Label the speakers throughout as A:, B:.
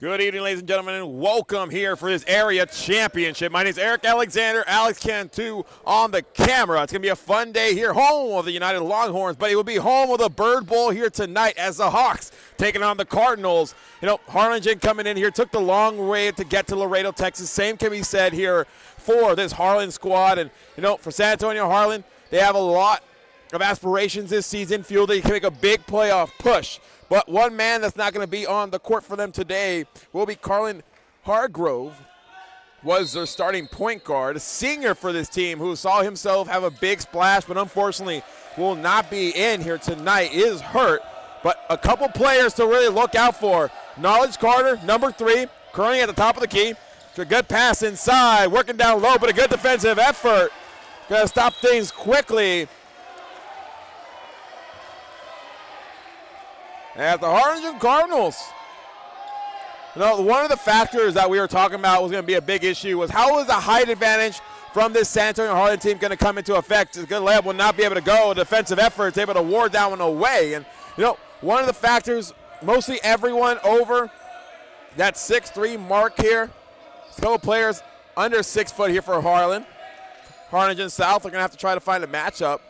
A: Good evening, ladies and gentlemen, and welcome here for this area championship. My name is Eric Alexander, Alex Cantu on the camera. It's going to be a fun day here, home of the United Longhorns, but it will be home of the Bird Bowl here tonight as the Hawks taking on the Cardinals. You know, Harlingen coming in here took the long way to get to Laredo, Texas. Same can be said here for this Harlan squad. And, you know, for San Antonio Harlan, they have a lot of aspirations this season, feel they can make a big playoff push. But one man that's not going to be on the court for them today will be Carlin Hargrove. Was their starting point guard, a senior for this team who saw himself have a big splash, but unfortunately will not be in here tonight, is hurt. But a couple players to really look out for. Knowledge Carter, number three, currently at the top of the key. A good pass inside, working down low, but a good defensive effort. Gonna stop things quickly. At the Harlingen Cardinals. You know, one of the factors that we were talking about was going to be a big issue was how was the height advantage from this San Antonio Harlan team going to come into effect? A good layup will not be able to go. Defensive efforts able to ward that one away. And, you know, one of the factors, mostly everyone over that six-three mark here. A players under six foot here for Harlan. Harlingen South are going to have to try to find a matchup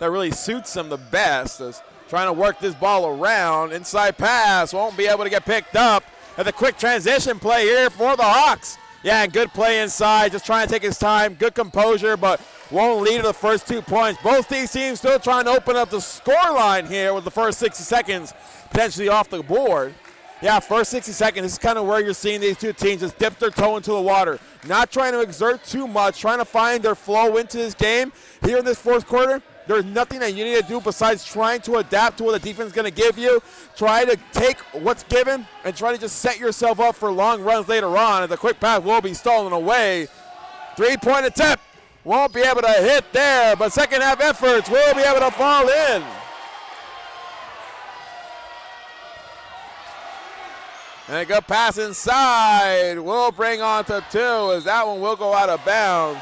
A: that really suits them the best. As trying to work this ball around. Inside pass won't be able to get picked up. And the quick transition play here for the Hawks. Yeah, and good play inside. Just trying to take his time. Good composure, but won't lead to the first two points. Both these teams still trying to open up the score line here with the first 60 seconds potentially off the board. Yeah, first 60 seconds. This is kind of where you're seeing these two teams just dip their toe into the water. Not trying to exert too much, trying to find their flow into this game. Here in this fourth quarter, there's nothing that you need to do besides trying to adapt to what the defense is going to give you. Try to take what's given and try to just set yourself up for long runs later on. And the quick pass will be stolen away. Three point attempt. Won't be able to hit there, but second half efforts will be able to fall in. And a good pass inside. Will bring on to two as that one will go out of bounds.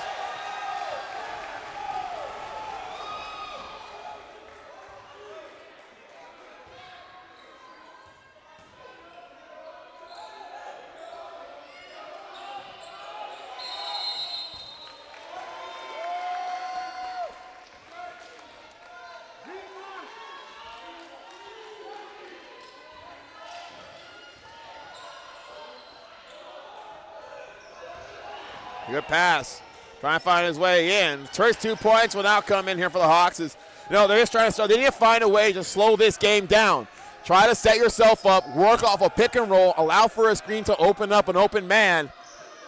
A: Good pass. Trying to find his way in. First two points will now come in here for the Hawks. Is, you know, they're just trying to start. They need to find a way to slow this game down. Try to set yourself up, work off a pick and roll, allow for a screen to open up an open man.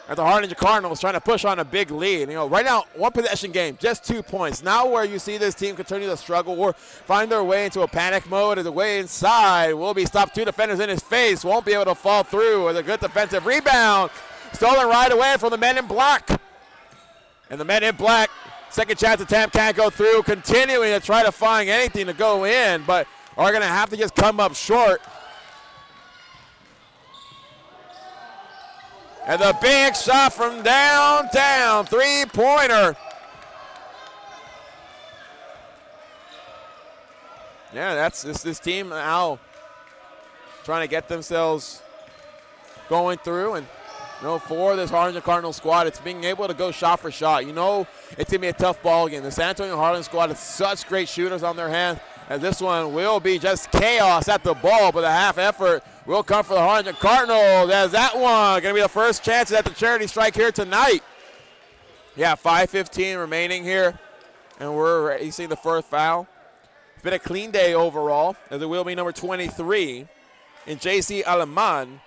A: At the Harlingen Cardinals trying to push on a big lead. You know, right now, one possession game, just two points. Now where you see this team continue to struggle or find their way into a panic mode as a way inside will be stopped two defenders in his face. Won't be able to fall through with a good defensive rebound. Stolen right away from the men in black. And the men in black, second chance attempt can't go through, continuing to try to find anything to go in, but are going to have to just come up short. And the big shot from downtown, three-pointer. Yeah, that's this, this team now trying to get themselves going through and you know, for this Harlingen Cardinal squad, it's being able to go shot for shot. You know, it's going to be a tough ball game. The San Antonio Harlan squad has such great shooters on their hands, and this one will be just chaos at the ball, but the half effort will come for the Harlingen Cardinals. As that one going to be the first chance at the charity strike here tonight. Yeah, 5.15 remaining here, and we're seeing the first foul. It's been a clean day overall, as it will be number 23 in J.C. Aleman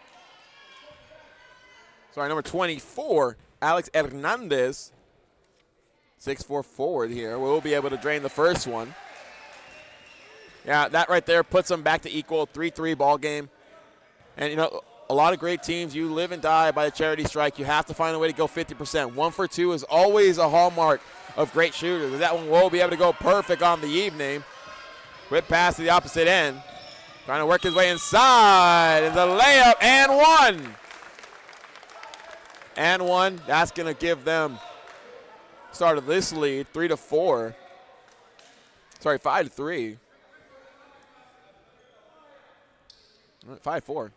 A: sorry, number 24, Alex Hernandez. 6-4 forward here. We'll be able to drain the first one. Yeah, that right there puts them back to equal 3 3 ball game. And, you know, a lot of great teams, you live and die by the charity strike. You have to find a way to go 50%. One for two is always a hallmark of great shooters. That one will be able to go perfect on the evening. Quick pass to the opposite end. Trying to work his way inside. And the layup and one and one. That's going to give them start of this lead three to four. Sorry, five to three. Five four.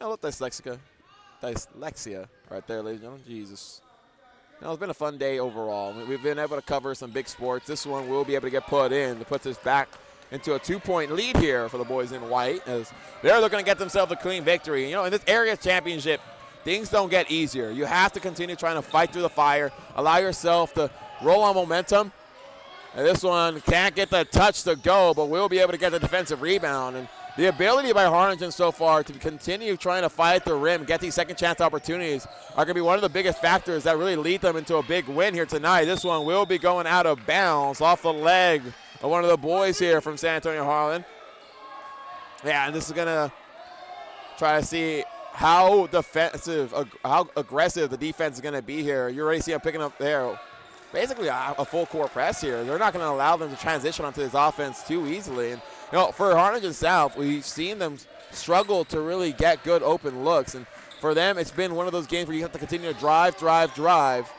A: a little dyslexica, dyslexia right there, ladies and gentlemen. Jesus. You know, it's been a fun day overall. We've been able to cover some big sports. This one will be able to get put in to put this back into a two-point lead here for the boys in white as they're looking to get themselves a clean victory. You know, in this area championship, things don't get easier. You have to continue trying to fight through the fire, allow yourself to roll on momentum. And this one can't get the touch to go, but will be able to get the defensive rebound. And the ability by Harlingen so far to continue trying to fight the rim, get these second chance opportunities are going to be one of the biggest factors that really lead them into a big win here tonight. This one will be going out of bounds off the leg of one of the boys here from San Antonio Harlan. Yeah, and this is going to try to see how defensive, how aggressive the defense is going to be here. You already see them picking up there basically a, a full court press here. They're not going to allow them to transition onto this offense too easily. And you know, for Harlingen South, we've seen them struggle to really get good open looks. And for them, it's been one of those games where you have to continue to drive, drive, drive.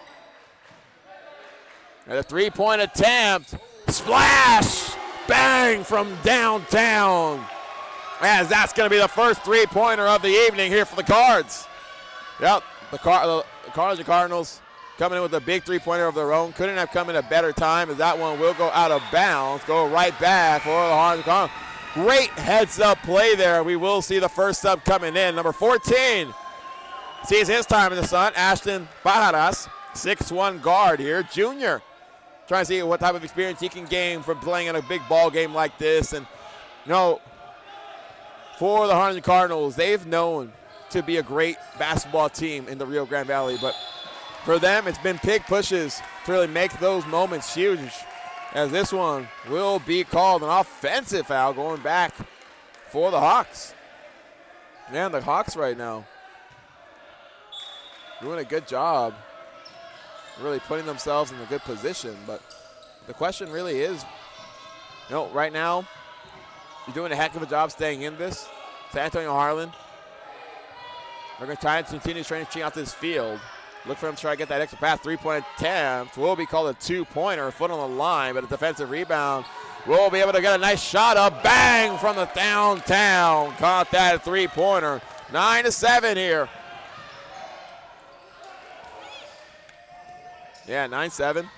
A: And a three-point attempt. Splash! Bang from downtown. As that's going to be the first three-pointer of the evening here for the Cards. Yep, the, Car- the and Cardinals coming in with a big three-pointer of their own. Couldn't have come in a better time as that one will go out of bounds. Go right back for the Harlingen Cardinals. Great heads-up play there. We will see the first sub coming in. Number 14 sees his time in the sun. Ashton Bajaras, 6'1 guard here, junior. Trying to see what type of experience he can gain from playing in a big ball game like this. And, you know, for the Harlingen Cardinals, they've known to be a great basketball team in the Rio Grande Valley, but for them, it's been big pushes to really make those moments huge. As this one will be called an offensive foul going back for the Hawks. Man, the Hawks right now doing a good job, really putting themselves in a good position. But the question really is, you know, right now, you're doing a heck of a job staying in this. San Antonio Harlan, they're going to try and continue to out this field. Look for him to try to get that extra pass. Three-point attempt will be called a two-pointer. Foot on the line, but a defensive rebound. Will be able to get a nice shot. A bang from the downtown. Caught that three-pointer. Nine to seven here. Yeah, nine seven.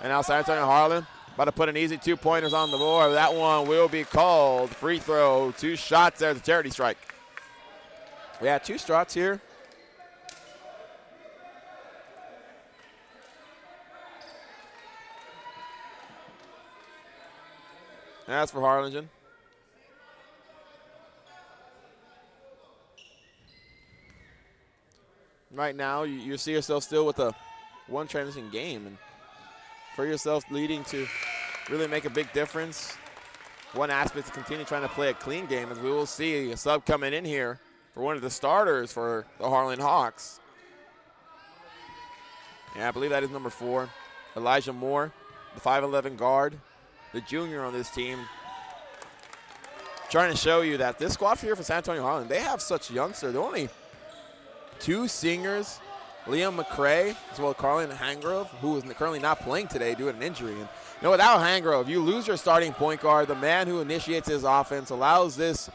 A: And now San Antonio Harlan about to put an easy two pointers on the board. That one will be called free throw. Two shots there, the charity strike. Yeah, two shots here. That's for Harlingen. Right now, you, you see yourself still with a one transition game, and for yourself leading to really make a big difference. One aspect to continue trying to play a clean game, as we will see a sub coming in here for one of the starters for the Harlan Hawks. Yeah, I believe that is number four, Elijah Moore, the 5'11 guard the junior on this team, trying to show you that this squad here for San Antonio Harlan, they have such youngsters. They're only two singers, Liam McCray, as well as Carlin Hargrove, who is currently not playing today due to an injury. And you know, without Hargrove, you lose your starting point guard, the man who initiates his offense, allows this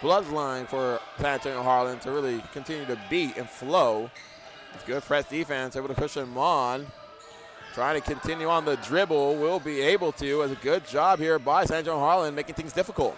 A: bloodline for San Antonio Harlan to really continue to beat and flow. It's good press defense, able to push him on. Trying to continue on the dribble, will be able to. As a good job here by San John Harlan, making things difficult.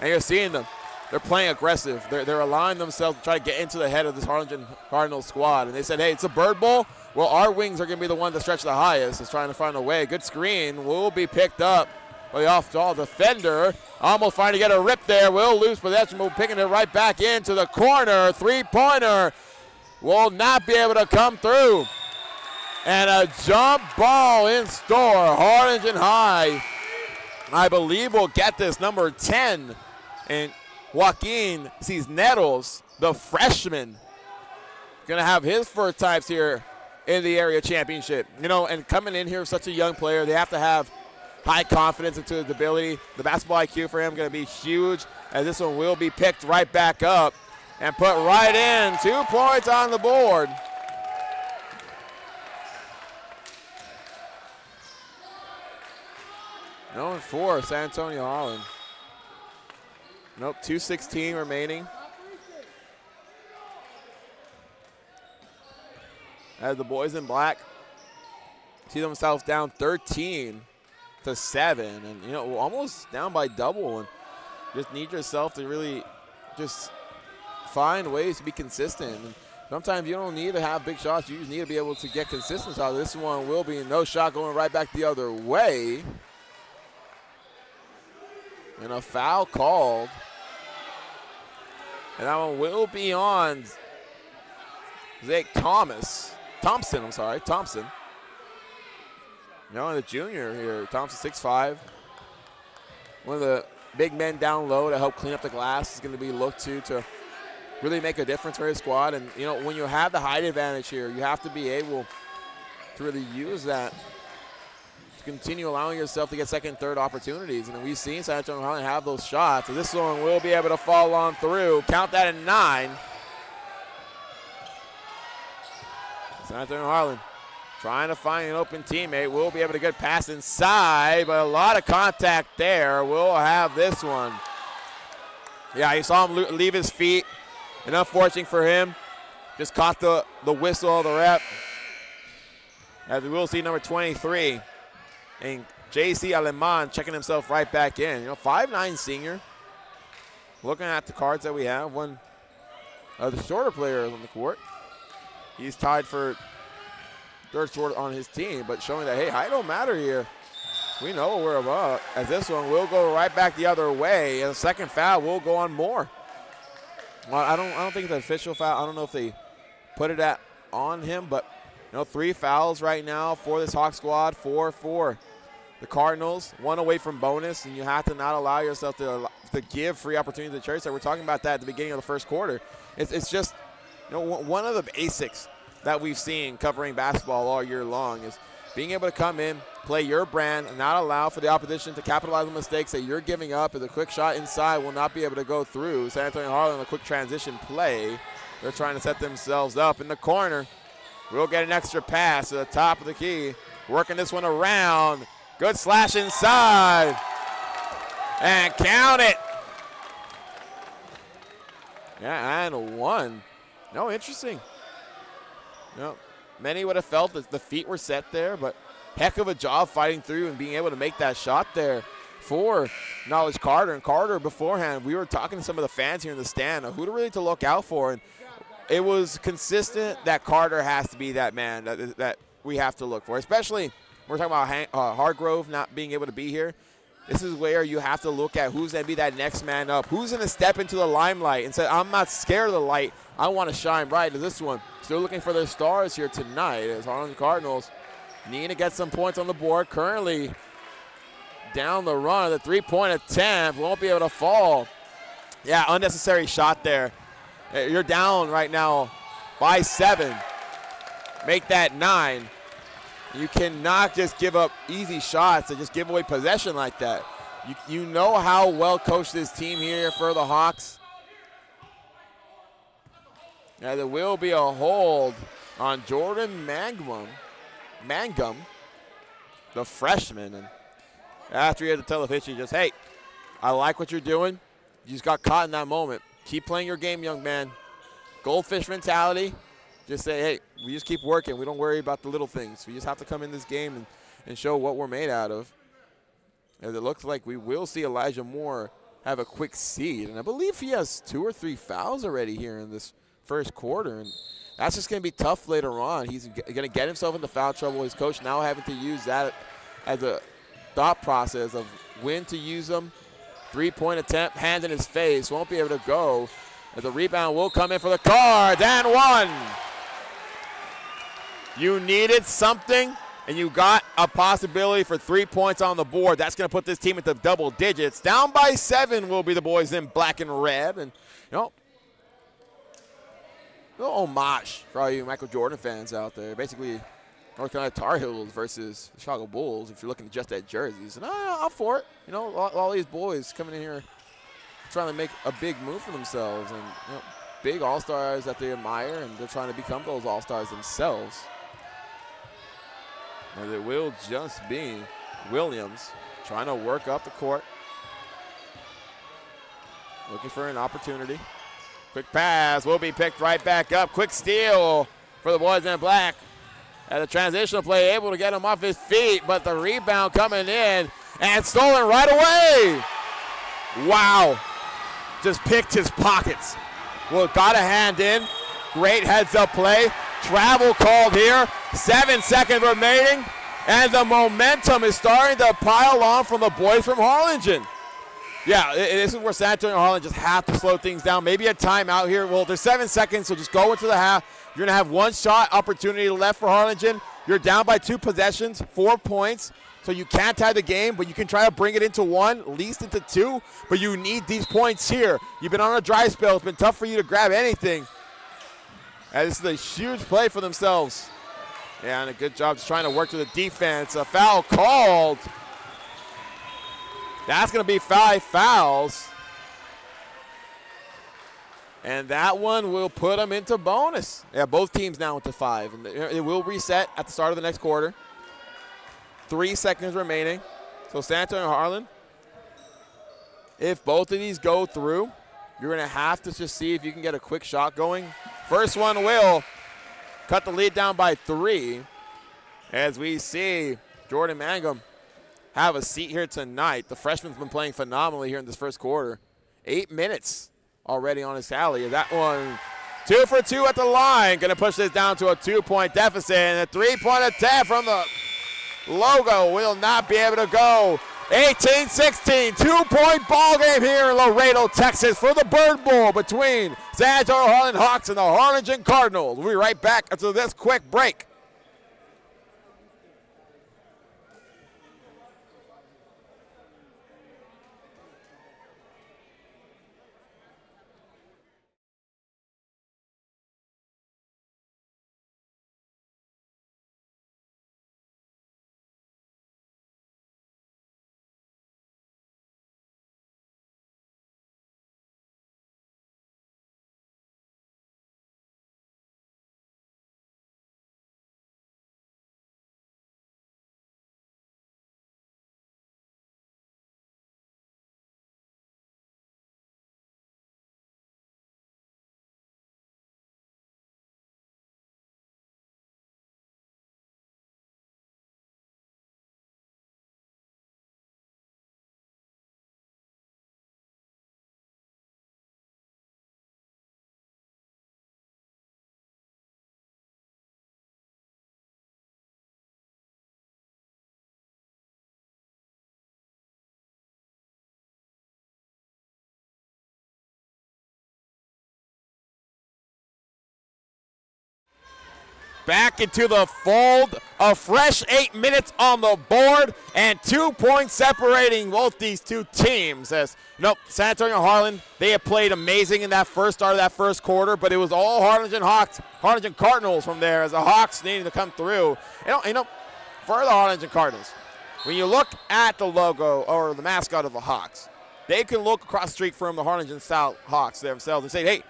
A: And you're seeing them. They're playing aggressive. They're, they're allowing themselves to try to get into the head of this Harlingen Cardinals squad. And they said, hey, it's a bird ball. Well, our wings are going to be the one to stretch the highest. Is trying to find a way. Good screen will be picked up by the off-ball defender. Almost trying to get a rip there. Will lose possession, but picking it right back into the corner. Three-pointer will not be able to come through. And a jump ball in store. Harlingen High, I believe, will get this number 10. And Joaquin Cisneros, the freshman, going to have his first times here in the area championship. You know, and coming in here such a young player, they have to have high confidence into his ability. The basketball IQ for him going to be huge, as this one will be picked right back up and put right in. Two points on the board. No and four, San Antonio Harlan. Nope, 216 remaining. As the boys in black see themselves down 13 to 7 and you know almost down by double and just need yourself to really just find ways to be consistent. And sometimes you don't need to have big shots. You just need to be able to get consistent So This one will be no shot going right back the other way. And a foul called and that one will be on Zach Thomas. Thompson, I'm sorry, Thompson. No, the junior here. Thompson, 6'5". One of the big men down low to help clean up the glass is going to be looked to to really make a difference for his squad. And, you know, when you have the height advantage here, you have to be able to really use that continue allowing yourself to get second third opportunities. And we've seen San Antonio Harlan have those shots. So this one will be able to fall on through. Count that at nine. San Antonio Harlan trying to find an open teammate. We'll be able to get pass inside, but a lot of contact there. We'll have this one. Yeah, you saw him leave his feet, and unfortunate for him, just caught the, the whistle of the rep. As we will see number 23, and J.C. Aleman checking himself right back in. You know, five-nine senior. Looking at the cards that we have, one of the shorter players on the court. He's tied for third short on his team, but showing that, hey, I don't matter here. We know where we're above. As this one will go right back the other way, and the second foul will go on more. Well, I don't, I don't think it's an official foul. I don't know if they put it at on him, but you know, three fouls right now for this Hawk squad, four for the Cardinals, one away from bonus, and you have to not allow yourself to, to give free opportunities to church. So we're talking about that at the beginning of the first quarter. It's, it's just – you know, one of the basics that we've seen covering basketball all year long is being able to come in, play your brand, and not allow for the opposition to capitalize on mistakes that you're giving up. If the quick shot inside will not be able to go through. San Antonio Harlan, a quick transition play. They're trying to set themselves up in the corner. We'll get an extra pass to the top of the key. Working this one around. Good slash inside. And count it. Yeah, and one. No, interesting. No, many would have felt that the feet were set there, but heck of a job fighting through and being able to make that shot there for Knowledge Carter. And Carter, beforehand, we were talking to some of the fans here in the stand who to really to look out for. And it was consistent that Carter has to be that man that, that we have to look for, especially we're talking about uh, Hargrove not being able to be here. This is where you have to look at who's going to be that next man up. Who's going to step into the limelight and say, I'm not scared of the light. I want to shine bright as this one. Still looking for their stars here tonight as Harlan Cardinals need to get some points on the board. Currently down the run. The three-point attempt won't be able to fall. Yeah, unnecessary shot there. You're down right now by seven. Make that nine. You cannot just give up easy shots and just give away possession like that. You, you know how well coached this team here for the Hawks. Now there will be a hold on Jordan Mangum, Mangum, the freshman. And after he had to tell the pitcher, just, hey, I like what you're doing. You just got caught in that moment. Keep playing your game, young man. Goldfish mentality. Just say, hey, we just keep working. We don't worry about the little things. We just have to come in this game and, and show what we're made out of. As it looks like we will see Elijah Moore have a quick seed. And I believe he has two or three fouls already here in this first quarter. And that's just going to be tough later on. He's going to get himself into foul trouble. His coach now having to use that as a thought process of when to use them. Three-point attempt, hand in his face, won't be able to go. The rebound will come in for the Cards, and one. You needed something, and you got a possibility for three points on the board. That's going to put this team into double digits. Down by seven will be the boys in black and red. And, you know, little homage for all you Michael Jordan fans out there. Basically, North Carolina Tar Heels versus Chicago Bulls if you're looking just at jerseys. And I'm for it. You know, all, all, these boys coming in here trying to make a big move for themselves and you know, big all-stars that they admire, and they're trying to become those all-stars themselves. And it will just be Williams trying to work up the court. Looking for an opportunity. Quick pass will be picked right back up. Quick steal for the boys in black. At a transitional play, able to get him off his feet, but the rebound coming in and stolen right away. Wow. Just picked his pockets. Well, got a hand in. Great heads up play. Travel called here. Seven seconds remaining. And the momentum is starting to pile on from the boys from Harlingen. Yeah, this is where San Antonio just have to slow things down. Maybe a timeout here. Well, there's seven seconds, so just go into the half. You're going to have one shot opportunity left for Harlingen. You're down by two possessions, four points. So you can't tie the game, but you can try to bring it into one, at least into two. But you need these points here. You've been on a dry spell. It's been tough for you to grab anything. And this is a huge play for themselves. Yeah, and a good job just trying to work to the defense. A foul called. That's going to be five fouls. And that one will put them into bonus. Yeah, both teams now into five. And it will reset at the start of the next quarter. Three seconds remaining. So San and Harlan, if both of these go through, you're going to have to just see if you can get a quick shot going. First one will cut the lead down by three as we see Jordan Mangum have a seat here tonight. The freshman's been playing phenomenally here in this first quarter. Eight minutes already on his tally. That one, two for two at the line. Going to push this down to a two-point deficit. And a three-point attempt from the logo will not be able to go. 18-16, two-point ball game here in Laredo, Texas for the Bird Bowl between San Antonio Harlan Hawks and the Harlingen Cardinals. We'll be right back after this quick break. Back into the fold. A fresh eight minutes on the board and two points separating both these two teams. As know, San Antonio Harlan, they have played amazing in that first start of that first quarter, but it was all Harlingen Hawks, Harlingen Cardinals from there as the Hawks needing to come through. You know, you know, for the Harlingen Cardinals, when you look at the logo or the mascot of the Hawks, they can look across the street from the Harlingen South Hawks themselves and say, hey,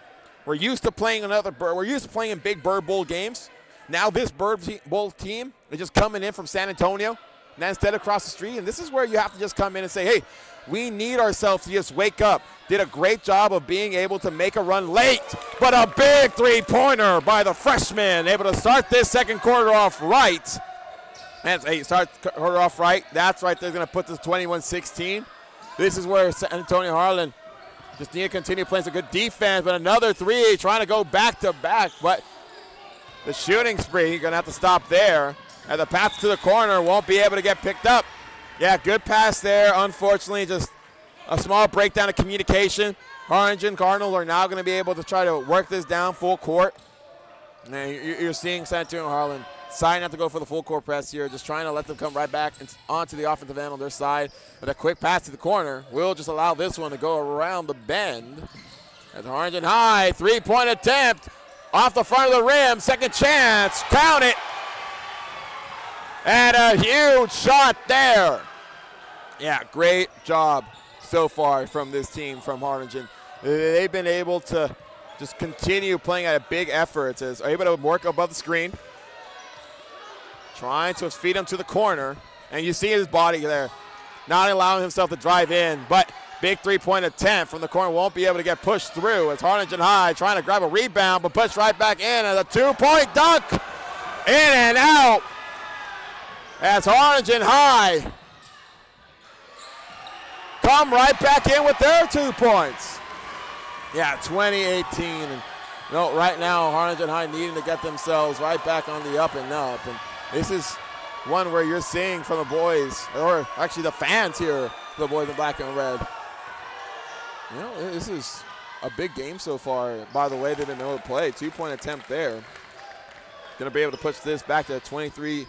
A: we're used to playing another bird. We're used to playing in big Bird Bowl games. Now this Bird Bowl team is just coming in from San Antonio, now instead across the street. And this is where you have to just come in and say, hey, we need ourselves to just wake up. Did a great job of being able to make a run late, but a big three-pointer by the freshman, able to start this second quarter off right. And hey, start quarter off right. That's right. They're going to put this 21-16. This is where San Antonio Harlan just need to continue playing some good defense, but another three, trying to go back to back, but the shooting spree. To have to stop there. And the pass to the corner won't be able to get picked up. Yeah, good pass there. Unfortunately, just a small breakdown of communication. Harlingen Cardinals are now going to be able to try to work this down full court. And you're seeing San Antonio Harlan deciding not to go for the full court press here, just trying to let them come right back onto the offensive end on their side. With a quick pass to the corner, will just allow this one to go around the bend. At and High, three-point attempt off the front of the rim. Second chance. Count it. And a huge shot there. Yeah, great job so far from this team from Harlingen. They've been able to just continue playing at a big effort. As able to work above the screen. Trying to feed him to the corner. And you see his body there. Not allowing himself to drive in. But Big three-point attempt from the corner won't be able to get pushed through. It's Harlingen High trying to grab a rebound, but pushed right back in. And a two-point dunk In and out. That's Harlingen High. Come right back in with their two points. Yeah, 2018. And no, right now, Harlingen High needing to get themselves right back on the up and up. And this is one where you're seeing from the boys, or actually the fans here, the boys in black and red. You know, this is a big game so far by the way they've been able to play. Two point attempt there. Going to be able to push this back to a 23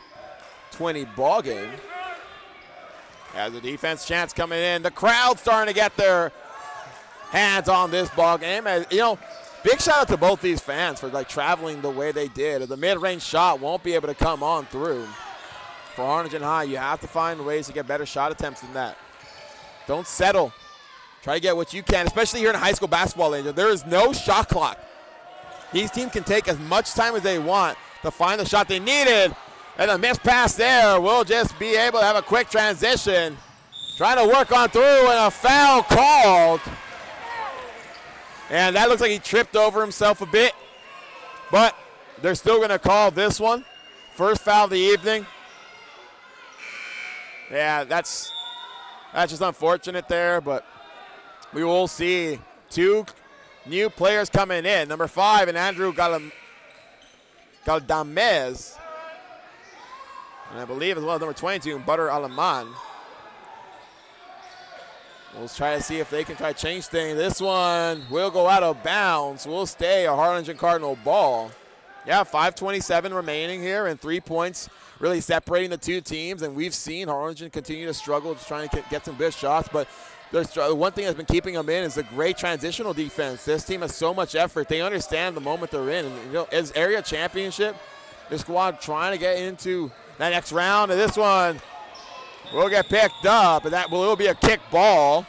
A: 20 ball game. As a defense chance coming in, the crowd starting to get their hands on this ball game. As, you know, big shout out to both these fans for like traveling the way they did. The mid-range shot won't be able to come on through. For Harlingen High, you have to find ways to get better shot attempts than that. Don't settle. Try to get what you can, especially here in high school basketball. Angel. There is no shot clock. These teams can take as much time as they want to find the shot they needed. And the missed pass there will just be able to have a quick transition. Trying to work on through and a foul called. And that looks like he tripped over himself a bit. But they're still going to call this one. First foul of the evening. Yeah, that's that's just unfortunate there, but we will see two new players coming in. Number five and Andrew Galam- Galdamez. And I believe as well number 22, Butter Alaman. We'll try to see if they can try to change things. This one will go out of bounds. We'll stay a Harlingen Cardinal ball. Yeah, 527 remaining here and three points really separating the two teams. And we've seen Harlingen continue to struggle to trying to get some good shots. But there's one thing that's been keeping them in is a great transitional defense. This team has so much effort. They understand the moment they're in. You know, as area championship, this squad trying to get into that next round. And this one will get picked up, and that will be a kick ball.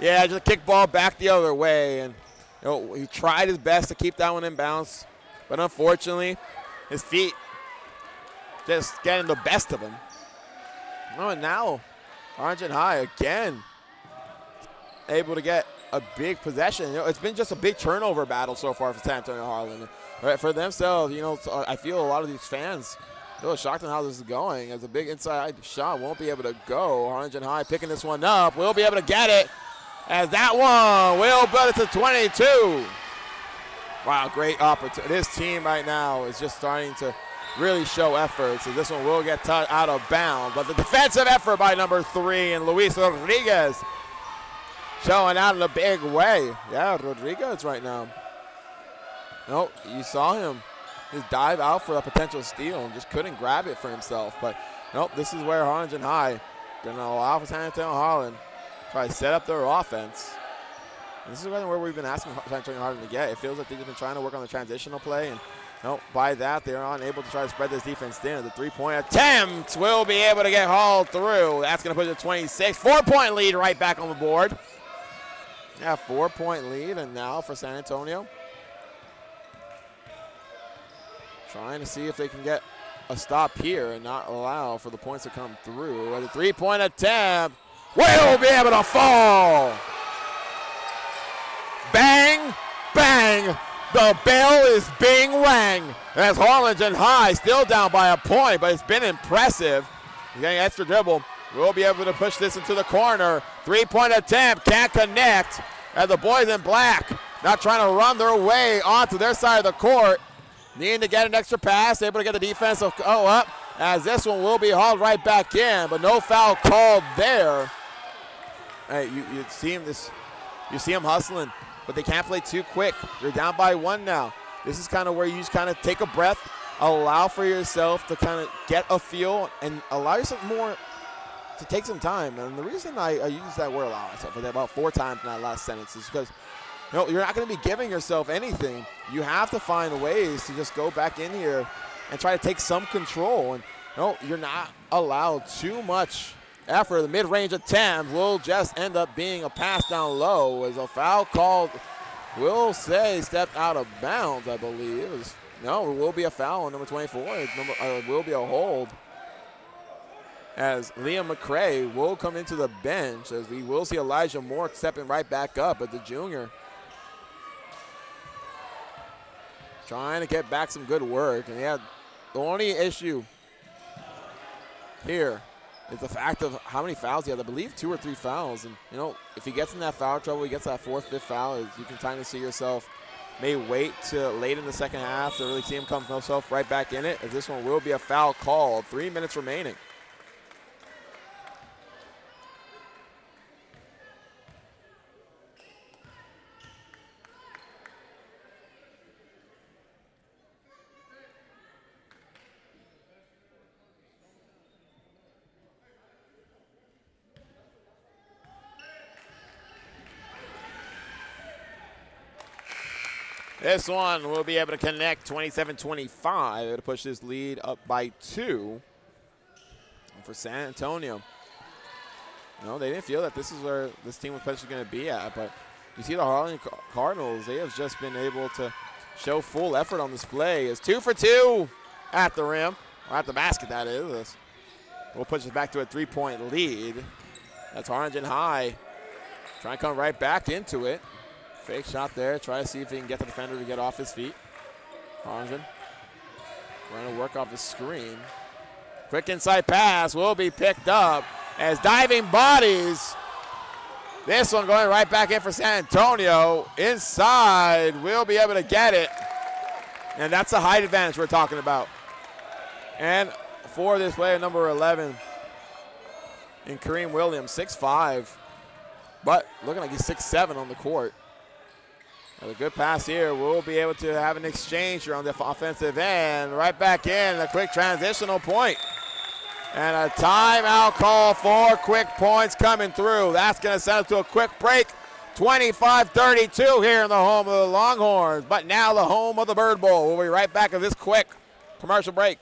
A: Yeah, just a kick ball back the other way. And you know, he tried his best to keep that one in bounds, but unfortunately, his feet just getting the best of him. Oh, and now Harlingen High again able to get a big possession. You know, it's been just a big turnover battle so far for San Antonio Harlan. Right, for themselves, you know, I feel a lot of these fans little shocked on how this is going. As a big inside shot won't be able to go. Harlingen High picking this one up. We'll be able to get it. As that one will build it to 22. Wow, great opportunity. This team right now is just starting to really show effort. So this one will get out of bounds. But the defensive effort by number three and Luis Rodriguez showing out in a big way. Yeah, Rodriguez right now. Nope, you saw him just dive out for a potential steal and just couldn't grab it for himself. But nope, this is where Harlingen High gonna allow for San Antonio Harlan try to set up their offense. And this is where we've been asking San Antonio Harlan to get. It feels like they've been trying to work on the transitional play and Nope, by that, they're unable to try to spread this defense thin. The three-point attempt will be able to get hauled through. That's going to put it 26. Four-point lead right back on the board. Yeah, four-point lead, and now for San Antonio. Trying to see if they can get a stop here and not allow for the points to come through. And the three-point attempt will be able to fall. Bang, bang. The bell is being rang. As Harlingen High still down by a point, but it's been impressive. Getting extra dribble. We'll be able to push this into the corner. Three-point attempt, can't connect. As the boys in black not trying to run their way onto their side of the court. Needing to get an extra pass, able to get the defense oh up. As this one will be hauled right back in, but no foul called there. Hey, you, you see him this, you see him hustling, but they can't play too quick. You're down by one now. This is kind of where you just kind of take a breath, allow for yourself to kind of get a feel, and allow yourself more to take some time. And the reason I, I use that word allow myself about four times in that last sentence is because you know, you're not going to be giving yourself anything. You have to find ways to just go back in here and try to take some control. And you know, you're not allowed too much effort. The mid-range attempt will just end up being a pass down low as a foul called will say stepped out of bounds, I believe. It was, no, it will be a foul on number 24. Number, uh, will be a hold as Liam McCray will come into the bench as we will see Elijah Moore stepping right back up, but the junior trying to get back some good work. And yeah, the only issue here is the fact of how many fouls he has. I believe two or three fouls. And, you know, if he gets in that foul trouble, he gets that fourth, fifth foul, you can kind of see yourself may wait to late in the second half to really see him come himself right back in it, as this one will be a foul call. Three minutes remaining. This one will be able to connect 27-25. Able to push this lead up by two for San Antonio. No, they didn't feel that this is where this team was potentially going to be at, but you see the Harlan Cardinals, they have just been able to show full effort on display. It's two for two at the rim, or at the basket, that is. We'll push it back to a three-point lead. That's Harlingen High. Trying to come right back into it. Fake shot there. Try to see if he can get the defender to get off his feet. Harlingen trying to work off his screen. Quick inside pass will be picked up as diving bodies. This one going right back in for San Antonio. Inside, will be able to get it. And that's the height advantage we're talking about. And for this player, number 11, in Kareem Williams, 6'5", but looking like he's 6'7", on the court. A good pass here. We'll be able to have an exchange here on the offensive end. Right back in, a quick transitional point. And a timeout call for quick points coming through. That's going to send us to a quick break. 25-32 here in the home of the Longhorns, but now the home of the Bird Bowl. We'll be right back with this quick commercial break.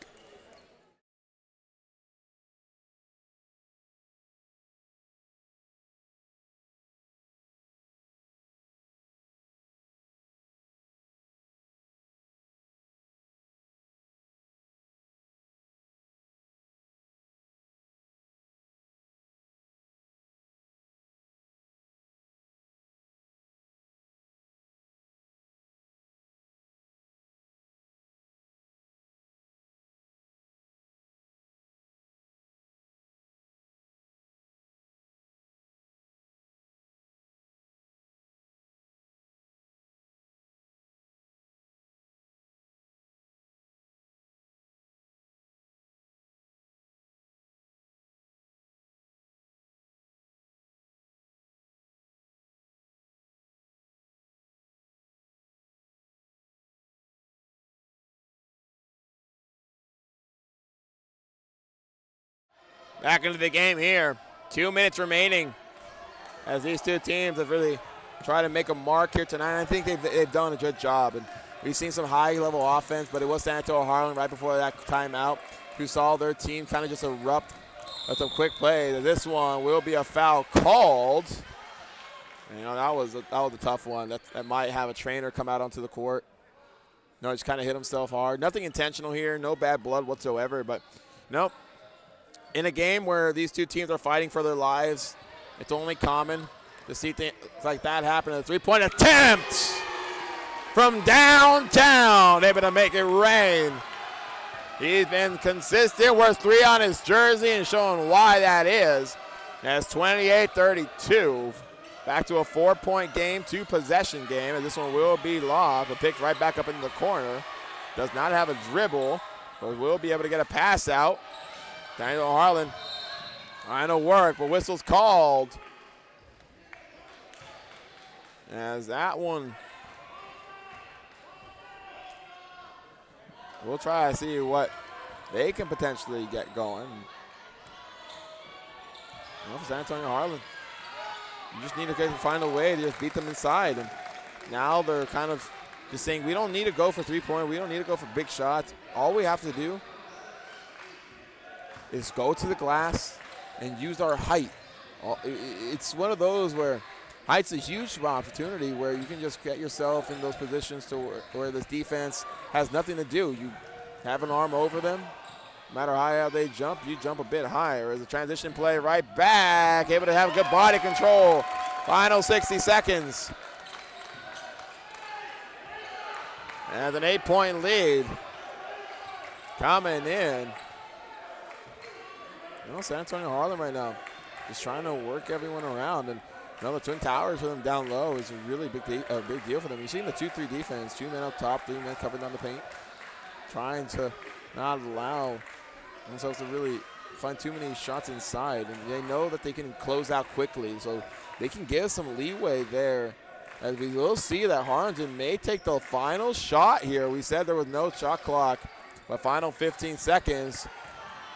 A: Back into the game here. Two minutes remaining as these two teams have really tried to make a mark here tonight. I think they've, they've done a good job. And we've seen some high-level offense, but it was San Antonio Harlan right before that timeout who saw their team kind of just erupt with some quick play. This one will be a foul called. You know, that was a, that was a tough one. That, that might have a trainer come out onto the court. No, just kind of hit himself hard. Nothing intentional here. No bad blood whatsoever. But, nope, in a game where these two teams are fighting for their lives, it's only common to see things like that happen. A three-point attempt from downtown, able to make it rain. He's been consistent, wears three on his jersey and showing why that is. That's 28-32. Back to a four-point game, two-possession game, and this one will be lost, but picked right back up in the corner. Does not have a dribble, but will be able to get a pass out. Daniel Harlan trying to work, but whistle's called. As that one, we'll try to see what they can potentially get going. Well, for San Antonio Harlan, you just need to find a way to just beat them inside. And now they're kind of just saying, we don't need to go for three-point. We don't need to go for big shots. All we have to do is go to the glass and use our height. Uh, it's one of those where height's a huge opportunity where you can just get yourself in those positions to where, this defense has nothing to do. You have an arm over them. No matter how high they jump, you jump a bit higher. As a transition play right back, able to have good body control. Final 60 seconds. And an eight point lead coming in. You know, San Antonio Harlan right now just trying to work everyone around. And you the Twin Towers for them down low is a really big, de- a big deal for them. You've seen the 2 3 defense, two men up top, three men covering down the paint, trying to not allow themselves to really find too many shots inside. And they know that they can close out quickly, so they can give some leeway there. As we will see that Harlingen may take the final shot here. We said there was no shot clock, but final 15 seconds.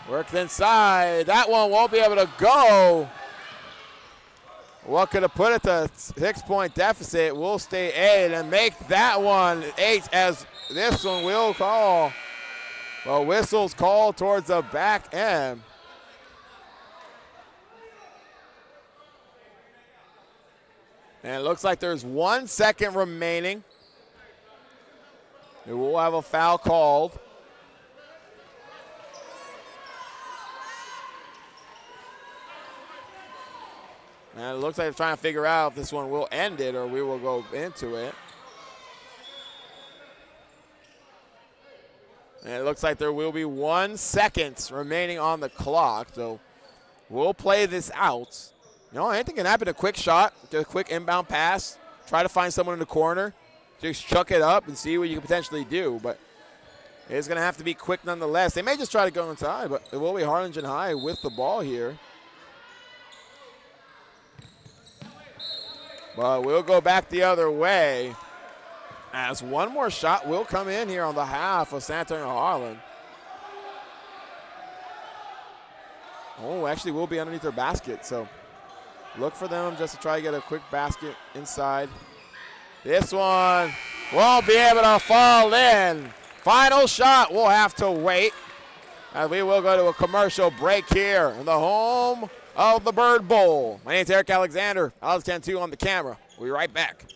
A: Worked inside. That one won't be able to go. What could have put it to six point deficit? Will stay eight and make that one eight as this one will call. Well, whistles call towards the back end. And it looks like there's one second remaining. We will have a foul called. And it looks like they're trying to figure out if this one will end it or we will go into it. And it looks like there will be one second remaining on the clock. So we'll play this out. Know, anything can happen. A quick shot, a quick inbound pass, try to find someone in the corner, just chuck it up and see what you can potentially do. But it's going to have to be quick nonetheless. They may just try to go inside, but it will be Harlingen High with the ball here. But we'll go back the other way as one more shot will come in here on the half of San Antonio Harlan. Oh, actually we'll be underneath their basket, so look for them just to try to get a quick basket inside. This one won't be able to fall in. Final shot, we'll have to wait. As we will go to a commercial break here in the home of the Bird Bowl. My name's Eric Alexander. Alex Cantu on the camera. We'll be right back.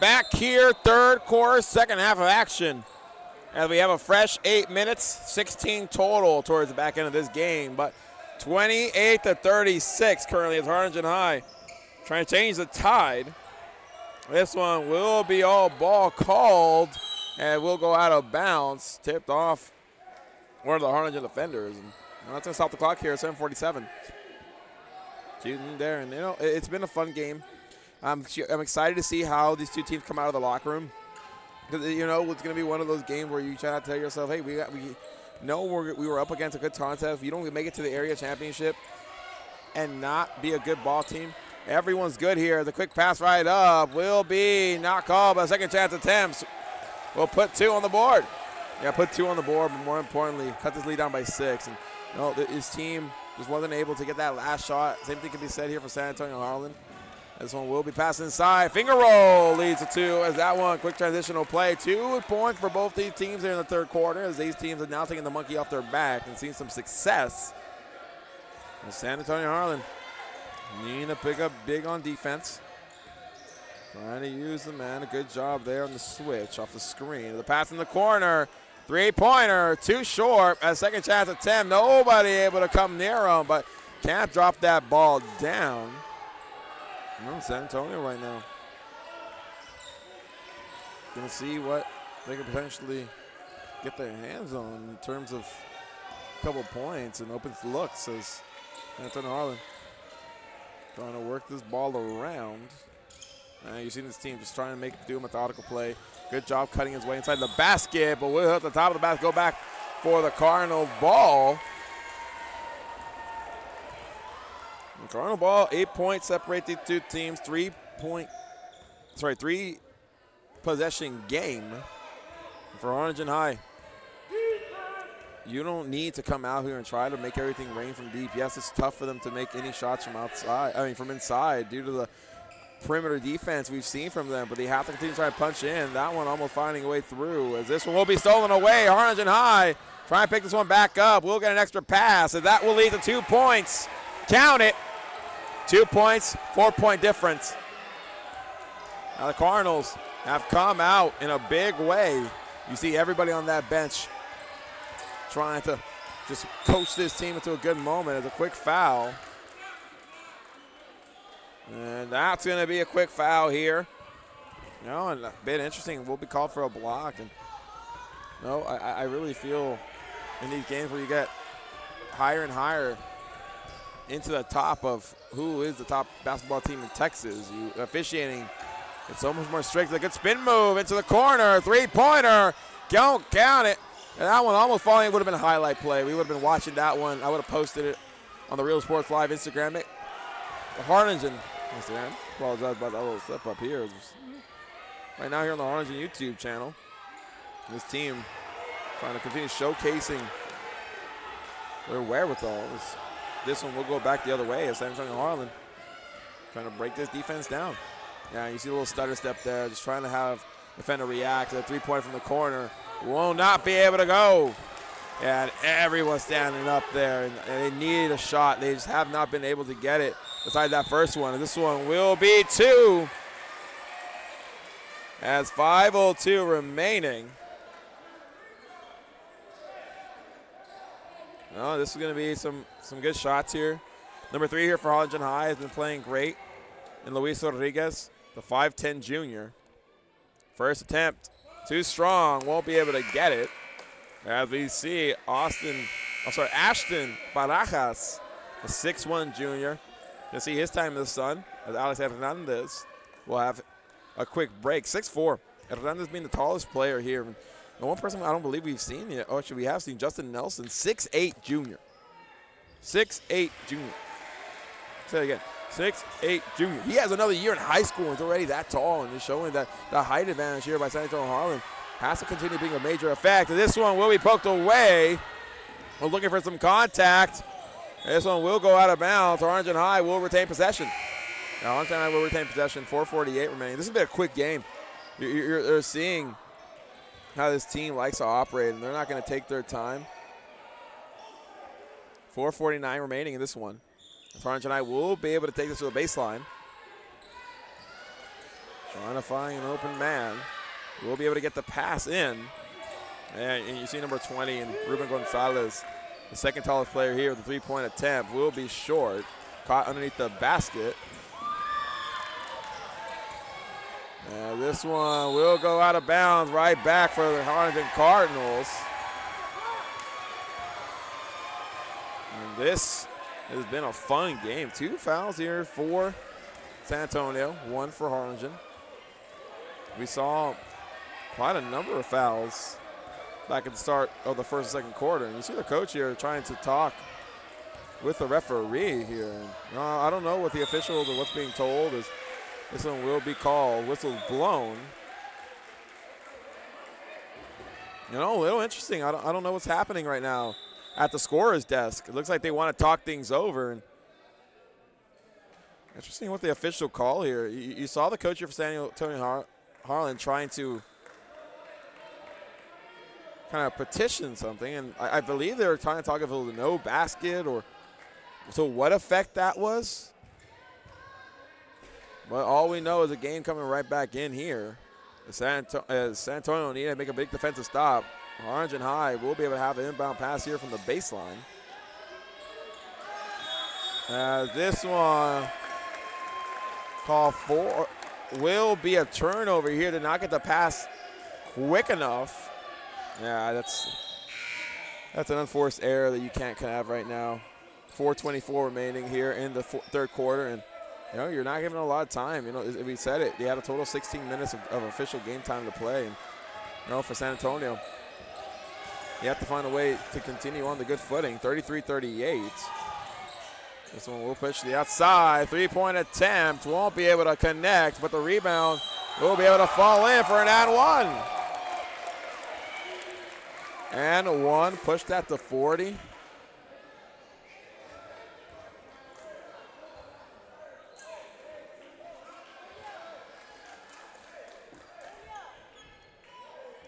A: Back here, third quarter, second half of action. As we have a fresh eight minutes, 16 total towards the back end of this game. But 28 to 36 currently is Harlingen High trying to change the tide. This one will be all ball called and will go out of bounds, tipped off one of the Harlingen defenders. And that's going to stop the clock here at 747. Shooting there, and you know, it's been a fun game. I'm, I'm excited to see how these two teams come out of the locker room. You know, it's going to be one of those games where you try to tell yourself, hey, we got, we know we're, we were up against a good contest. If you don't make it to the area championship and not be a good ball team, everyone's good here. The quick pass right up will be not called, but second chance attempts will put two on the board. Yeah, put two on the board, but more importantly, cut this lead down by six. And you know, his team just wasn't able to get that last shot. Same thing can be said here for San Antonio Harlan. This one will be passed inside. Finger roll leads to two as that one quick transitional play. Two points for both these teams here in the third quarter as these teams are now taking the monkey off their back and seeing some success. And San Antonio Harlan needing to pick up big on defense. Trying to use the man. A good job there on the switch off the screen. The pass in the corner. Three-pointer, too short. A second chance attempt. Nobody able to come near him, but can't drop that ball down. No, San Antonio right now. Gonna see what they can potentially get their hands on in terms of a couple points and open looks as San Antonio Harlan trying to work this ball around. Uh, you see this team just trying to make do a methodical play. Good job cutting his way inside the basket, but we'll at the top of the basket go back for the Cardinal ball. Cardinal ball, eight points separate the two teams. Three point, sorry, three possession game for Harlingen High. You don't need to come out here and try to make everything rain from deep. Yes, it's tough for them to make any shots from outside. I mean, from inside due to the perimeter defense we've seen from them, but they have to continue to try to punch in. That one almost finding a way through as this one will be stolen away. Harlingen High trying to pick this one back up. We'll get an extra pass, and that will lead to two points. Count it. Two points, four point difference. Now the Cardinals have come out in a big way. You see everybody on that bench trying to just coach this team into a good moment as a quick foul. And that's going to be a quick foul here. You know, and a bit interesting. We'll be called for a block. And no, I, I really feel in these games where you get higher and higher into the top of who is the top basketball team in Texas. You officiating, it's so much more strict. A good spin move into the corner, three-pointer. Don't count it. And that one almost falling. Would have been a highlight play. We would have been watching that one. I would have posted it on the Real Sports Live Instagram. It, the Harlingen Instagram. Apologize about that little step up here. Right now here on the Harlingen YouTube channel. This team trying to continue showcasing their wherewithal. This this one will go back the other way as San Antonio Harlan trying to break this defense down. Yeah, you see a little stutter step there, just trying to have defender react the three-point from the corner. Will not be able to go. And everyone's standing up there, and they needed a shot. They just have not been able to get it besides that first one. And this one will be two. As 5.02 remaining. Oh, this is going to be some, some good shots here. Number three here for Harlingen High has been playing great. And Luis Rodriguez, the 5'10 junior. First attempt, too strong, won't be able to get it. As we see Austin, I'm sorry, Ashton Barajas, the 6'1 junior. You'll see his time in the sun as Alex Hernandez will have a quick break. 6'4. Hernandez being the tallest player here. And one person I don't believe we've seen yet, actually we have seen, Justin Nelson, 6'8 junior. 6'8 junior. Say it again. 6'8 junior. He has another year in high school and is already that tall and is showing that the height advantage here by San Antonio Harlan has to continue being a major effect. And this one will be poked away. We're looking for some contact. This one will go out of bounds. Harlingen High will retain possession. Now, Harlingen High will retain possession. 4:48 remaining. This has been a quick game. You're, you're, you're seeing how this team likes to operate, and they're not going to take their time. 4.49 remaining in this one. Harlingen High will be able to take this to a baseline. Trying to find an open man. We'll be able to get the pass in. And you see number 20 and Ruben Gonzalez, the second tallest player here with a three-point attempt, will be short. Caught underneath the basket. This one will go out of bounds right back for the Harlingen Cardinals. And this has been a fun game. Two fouls here for San Antonio, one for Harlingen. We saw quite a number of fouls back at the start of the first and second quarter. And you see the coach here trying to talk with the referee here. Uh, I don't know what the officials or what's being told is this one will be called. Whistle blown. You know, a little interesting. I don't, I don't know what's happening right now at the scorer's desk. It looks like they want to talk things over. And interesting what the official call here. You, you saw the coach here for San Antonio Har Harlan trying to kind of petition something, and I, I, believe they were trying to talk if it was a no basket or so what effect that was. But all we know is a game coming right back in here. San, uh, San Antonio need to make a big defensive stop. Harlingen High will be able to have an inbound pass here from the baseline. As this one call for will be a turnover here to not get the pass quick enough. Yeah, that's that's an unforced error that you can't have right now. 4:24 remaining here in the third quarter, and you know you're not giving a lot of time. You know, we said it. They had a total 16 minutes of, of official game time to play, and you know for San Antonio, you have to find a way to continue on the good footing. 33-38. This one will push to the outside. Three-point attempt. Won't be able to connect, but the rebound will be able to fall in for an and one. And one. Push that to 40.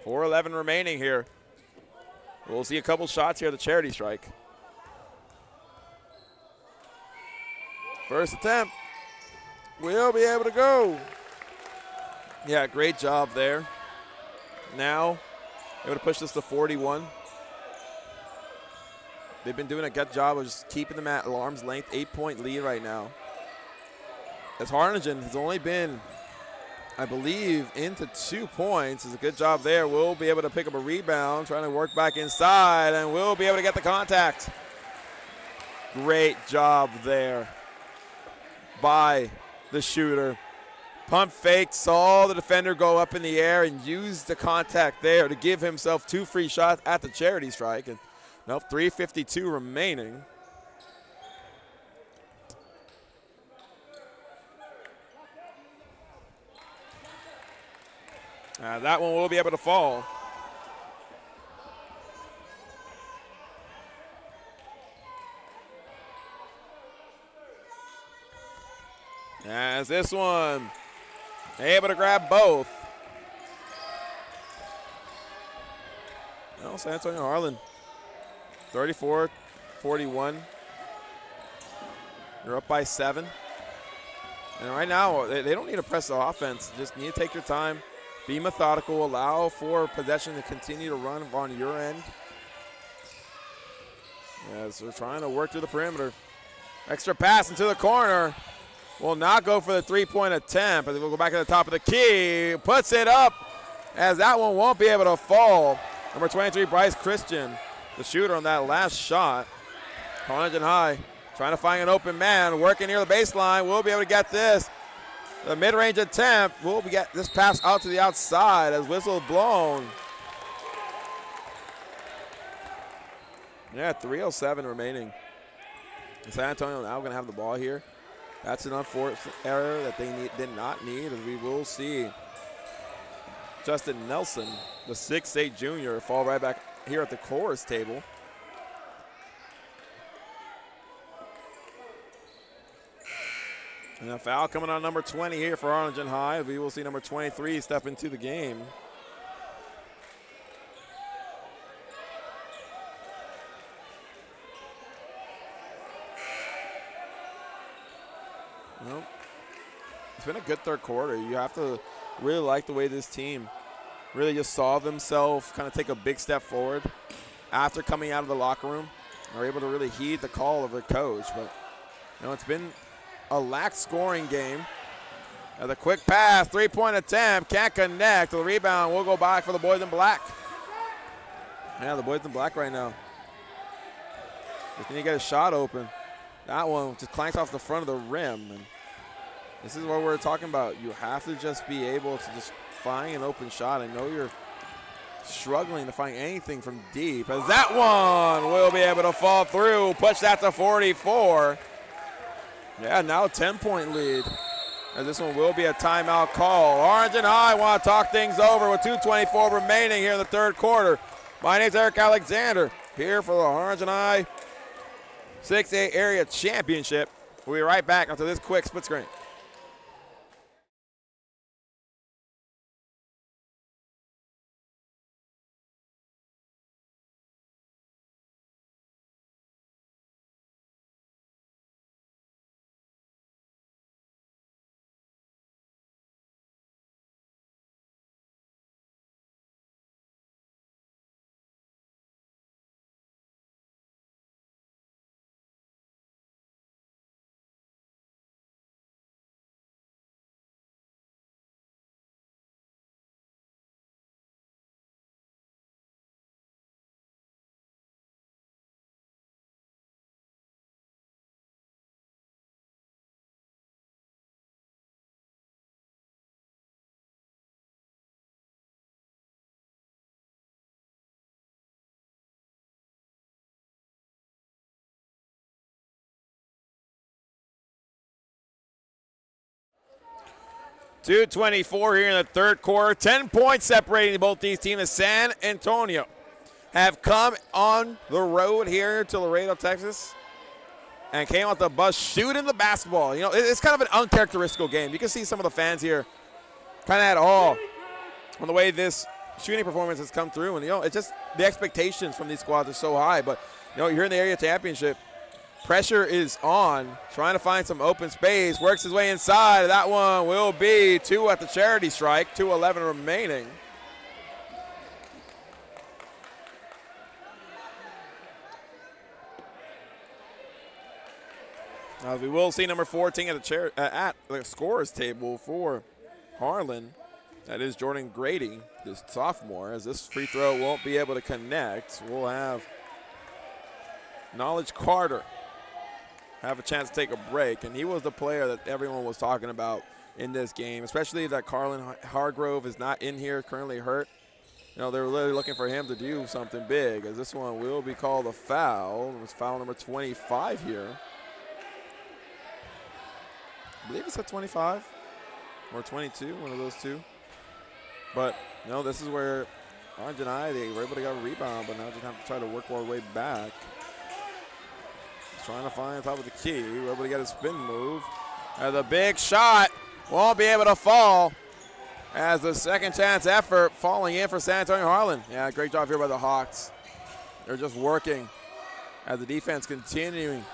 A: Four eleven remaining here. We'll see a couple shots here, the charity strike. First attempt. We'll be able to go. Yeah, great job there. Now, able to push this to 41. They've been doing a good job of just keeping them at arm's length. Eight-point lead right now. As Harlingen has only been I believe, into two points. Is a good job there. We'll be able to pick up a rebound, trying to work back inside, and we'll be able to get the contact. Great job there by the shooter. Pump fake, saw the defender go up in the air and used the contact there to give himself two free shots at the charity strike. And nope, 352 remaining. Uh, that one will be able to fall. As this one able to grab both. Well, San Antonio Harlan, 34 41. You're up by seven. And right now, they, they don't need to press the offense. Just need to take your time be methodical. Allow for possession to continue to run on your end. As they're trying to work through the perimeter. Extra pass into the corner. Will not go for the three-point attempt, but we'll go back to the top of the key. Puts it up as that one won't be able to fall. Number 23, Bryce Christian, the shooter on that last shot. Harlingen High trying to find an open man, working near the baseline. We'll be able to get this. The mid-range attempt will get this pass out to the outside as whistle blown. Yeah, 307 remaining. San Antonio now going to have the ball here. That's an unforced error that they need, did not need, as we will see Justin Nelson, the 6'8 junior, fall right back here at the chorus table. And a foul coming on number 20 here for Harlingen High. We will see number 23 step into the game. Well, it's been a good third quarter. You have to really like the way this team really just saw themselves kind of take a big step forward after coming out of the locker room. Are able to really heed the call of their coach. But, you know, it's been a lax scoring game. A quick pass, three point attempt, can't connect. The rebound will go back for the boys in black. Yeah, the boys in black right now. Just need to get a shot open. That one just clanks off the front of the rim. And this is what we're talking about. You have to just be able to just find an open shot. I know you're struggling to find anything from deep. As that one will be able to fall through, push that to 44. Yeah, now 10 point lead. And this one will be a timeout call. Harlingen High want to talk things over with 2.24 remaining here in the third quarter. My name is Eric Alexander here for the Harlingen High 6A Area Championship. We'll be right back after this quick split screen. 224 here in the third quarter. 10 points separating both these teams. San Antonio have come on the road here to Laredo, Texas, and came out the bus shooting the basketball. You know, it's kind of an uncharacteristic game. You can see some of the fans here kind of at all on the way this shooting performance has come through. And, you know, it's just the expectations from these squads are so high. But, you know, you're in the area championship – Pressure is on, trying to find some open space. Works his way inside. That one will be two at the charity strike, 2.11 remaining. We will see number 14 at the, chair, uh, at the scorers table for Harlan. That is Jordan Grady, this sophomore. As this free throw won't be able to connect, we'll have Knowledge Carter have a chance to take a break. And he was the player that everyone was talking about in this game, especially that Carlin Hargrove is not in here, currently hurt. You know, they're really looking for him to do something big, as this one will be called a foul. It was foul number 25 here. I believe it's at 25 or 22, one of those two. But, you know, this is where Harlingen High, they were able to get a rebound, but now just have to try to work our way back. Trying to find top of the key. Able to get a spin move. As a big shot. Won't be able to fall. As the second chance effort falling in for San Antonio Harlan. Yeah, great job here by the Hawks. They're just working as the defense continuing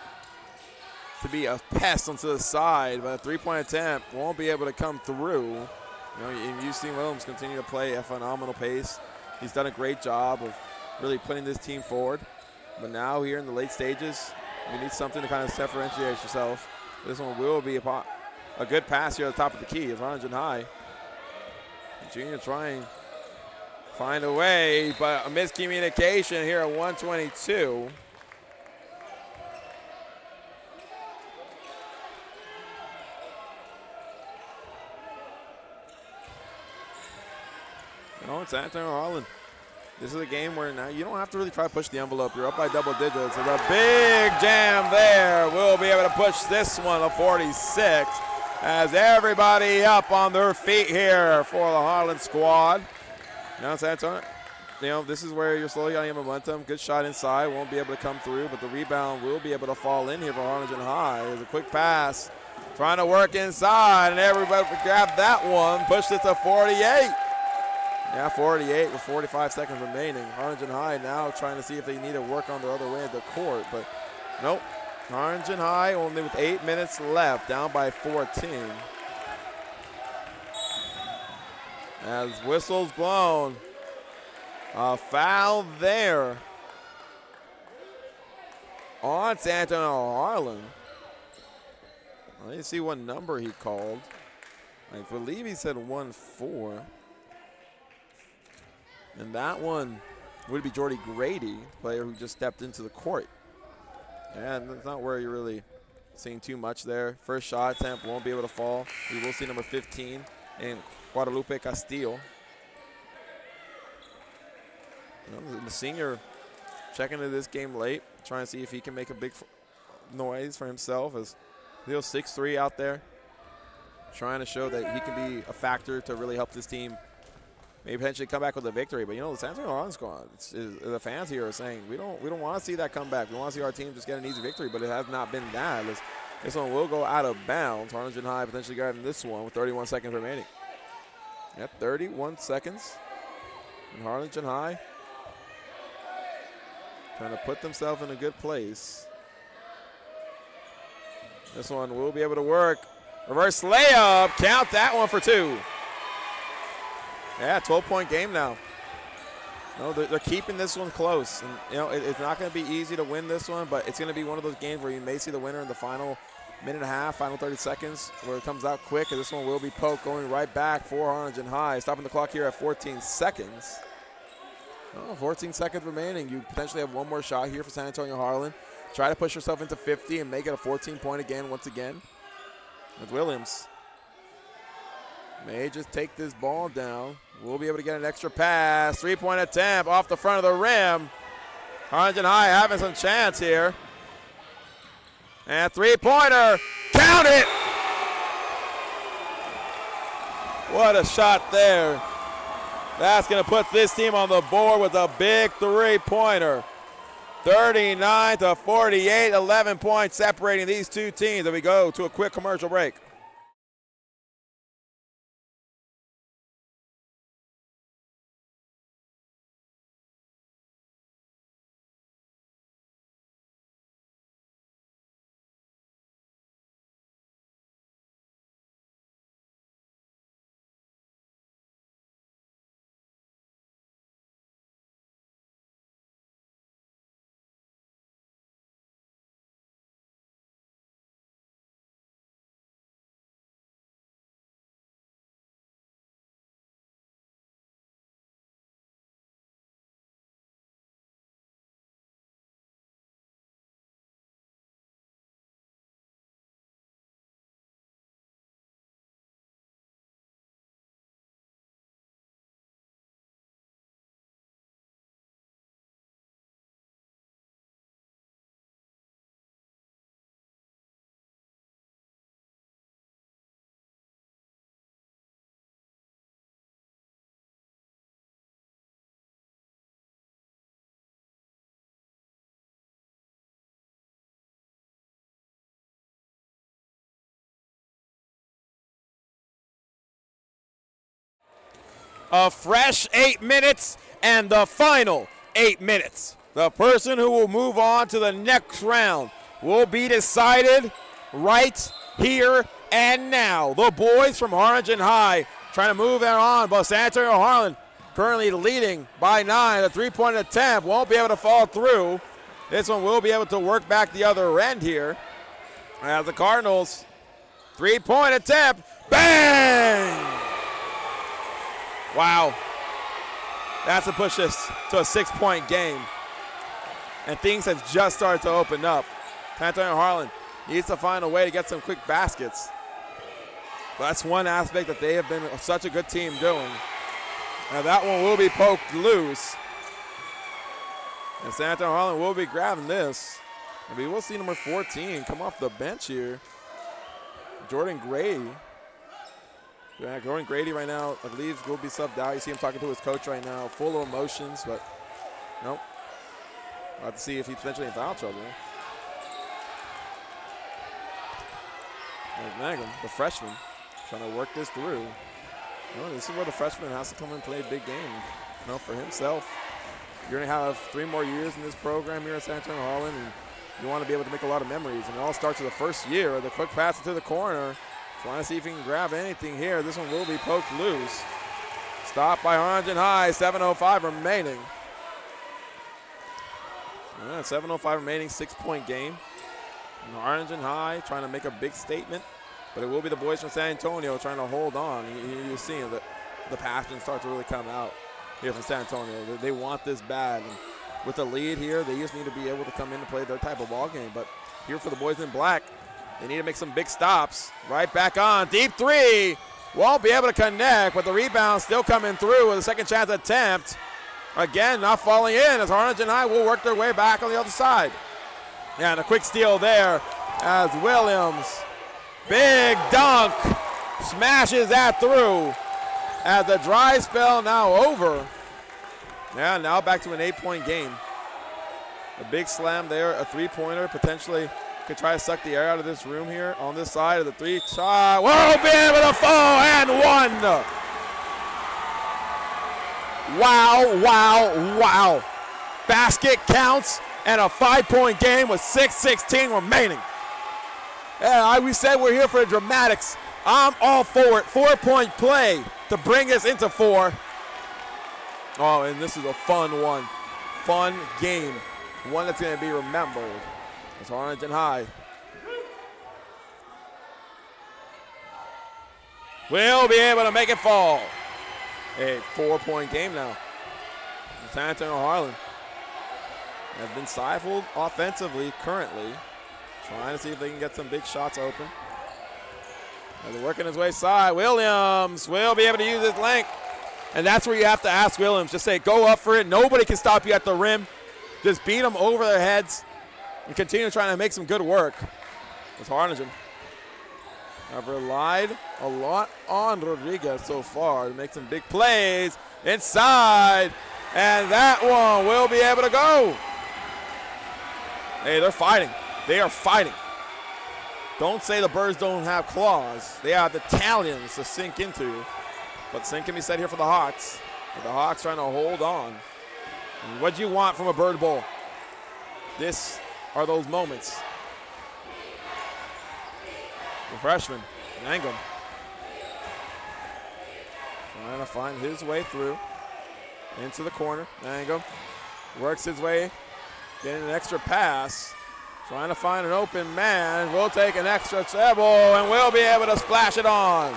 A: to be a pest onto the side, but a three-point attempt won't be able to come through. You know, you've seen Williams continue to play a phenomenal pace. He's done a great job of really putting this team forward. But now here in the late stages, you need something to kind of differentiate yourself. This one will be a, a good pass here at the top of the key. And High. Junior trying find a way, but a miscommunication here at 122. No, it's Anthony Harlan. This is a game where now you don't have to really try to push the envelope. You're up by double digits. So a big jam there We'll be able to push this one to 46 as everybody up on their feet here for the Harlan squad. Now it's Anton. You know, this is where you're slowly getting momentum. Good shot inside. Won't be able to come through, but the rebound will be able to fall in here for Harlingen High. There's a quick pass. Trying to work inside, and everybody grabbed that one. Pushed it to 48. Yeah, 48 with 45 seconds remaining. Harlingen High now trying to see if they need to work on the other way of the court, but nope. Harlingen High only with eight minutes left, down by 14. As whistles blown. A foul there on San Antonio Harlan. Let me see what number he called. I believe he said 1-4. And that one would be Jordy Grady, player who just stepped into the court. And that's not where you're really seeing too much there. First shot attempt won't be able to fall. We will see number 15 in Guadalupe Castillo. The senior checking into this game late, trying to see if he can make a big noise for himself as Leo 6'3 out there, trying to show that he can be a factor to really help this team maybe potentially come back with a victory. But you know, the San Antonio squad, the fans here are saying we don't we don't want to see that comeback. We want to see our team just get an easy victory, but it has not been that. This, one will go out of bounds. Harlingen High potentially grabbing this one with 31 seconds remaining. Yep, 31 seconds. And Harlingen High trying to put themselves in a good place. This one will be able to work. Reverse layup. Count that one for two. Yeah, 12-point game now. No, they're, they're, keeping this one close. And, you know, it, it's not going to be easy to win this one, but it's going to be one of those games where you may see the winner in the final minute and a half, final 30 seconds, where it comes out quick. And this one will be poked going right back for Harlingen High. Stopping the clock here at 14 seconds. Oh, 14 seconds remaining. You potentially have one more shot here for San Antonio Harlan. Try to push yourself into 50 and make it a 14 point again once again. With Williams. May just take this ball down. We'll be able to get an extra pass. Three point attempt off the front of the rim. Harlingen High having some chance here. And three pointer. Count it! What a shot there. That's going to put this team on the board with a big three-pointer. 39 to 48, 11 points separating these two teams. And we go to a quick commercial break. A fresh eight minutes and the final eight minutes. The person who will move on to the next round will be decided right here and now. The boys from Harlingen High trying to move that on, but San Antonio Harlan currently leading by nine. A three-point attempt won't be able to fall through. This one will be able to work back the other end here. As the Cardinals, three-point attempt, bang! Wow. That's to push us to a six point game. And things have just started to open up. Antonio Harlan needs to find a way to get some quick baskets. That's one aspect that they have been such a good team doing. Now that one will be poked loose. And San Antonio Harlan will be grabbing this. And we will see number 14 come off the bench here. Jordan Gray yeah, Gordon Grady right now, I believe, will be subbed out. You see him talking to his coach right now, full of emotions, but nope. We'll have to see if he's potentially in foul trouble. There's Mangum, the freshman, trying to work this through. Well, this is where the freshman has to come and play a big game. You know, for himself. You're going to have three more years in this program here at San Antonio Harlan, and you want to be able to make a lot of memories. And it all starts with the first year. The quick pass into the corner. Trying to see if he can grab anything here. This one will be poked loose. Stop by Harlingen High, 7.05 remaining. Yeah, 7.05 remaining, six point game. And Harlingen High trying to make a big statement, but it will be the boys from San Antonio trying to hold on. You, you're seeing the, the passion start to really come out here from San Antonio. They, they want this bad. And with the lead here, they just need to be able to come in and play their type of ball game. But here for the boys in black, they need to make some big stops. Right back on, deep three. Won't be able to connect, but the rebound still coming through with a second chance attempt. Again, not falling in as Harlingen High will work their way back on the other side. Yeah, and a quick steal there as Williams, big dunk, smashes that through. As the dry spell now over. Yeah, now back to an eight-point game. A big slam there, a three-pointer, potentially could try to suck the air out of this room here on this side of the three shot. Whoa, be able to fall and one. Wow, wow, wow. Basket counts and a five-point game with 6.16 remaining. Yeah, we said we're here for the dramatics. I'm all for it. Four-point play to bring us into four. Oh, and this is a fun one. Fun game. One that's going to be remembered. It's Harlingen High. Will be able to make it fall. A four-point game now. San Antonio Harlan has been stifled offensively currently. Trying to see if they can get some big shots open. As working his way side, Williams will be able to use his length. And that's where you have to ask Williams. Just say, go up for it. Nobody can stop you at the rim. Just beat them over their heads and continue trying to make some good work. It's Harlingen. I've relied a lot on Rodriguez so far to make some big plays inside. And that one will be able to go. Hey, they're fighting. They are fighting. Don't say the birds don't have claws. They have the talons to sink into. But same can be said here for the Hawks. But the Hawks trying to hold on. what do you want from a bird bowl? This are those moments. The freshman, Mangum, trying to find his way through into the corner. Mangum works his way, getting an extra pass. Trying to find an open man. We'll take an extra treble and we'll be able to splash it on.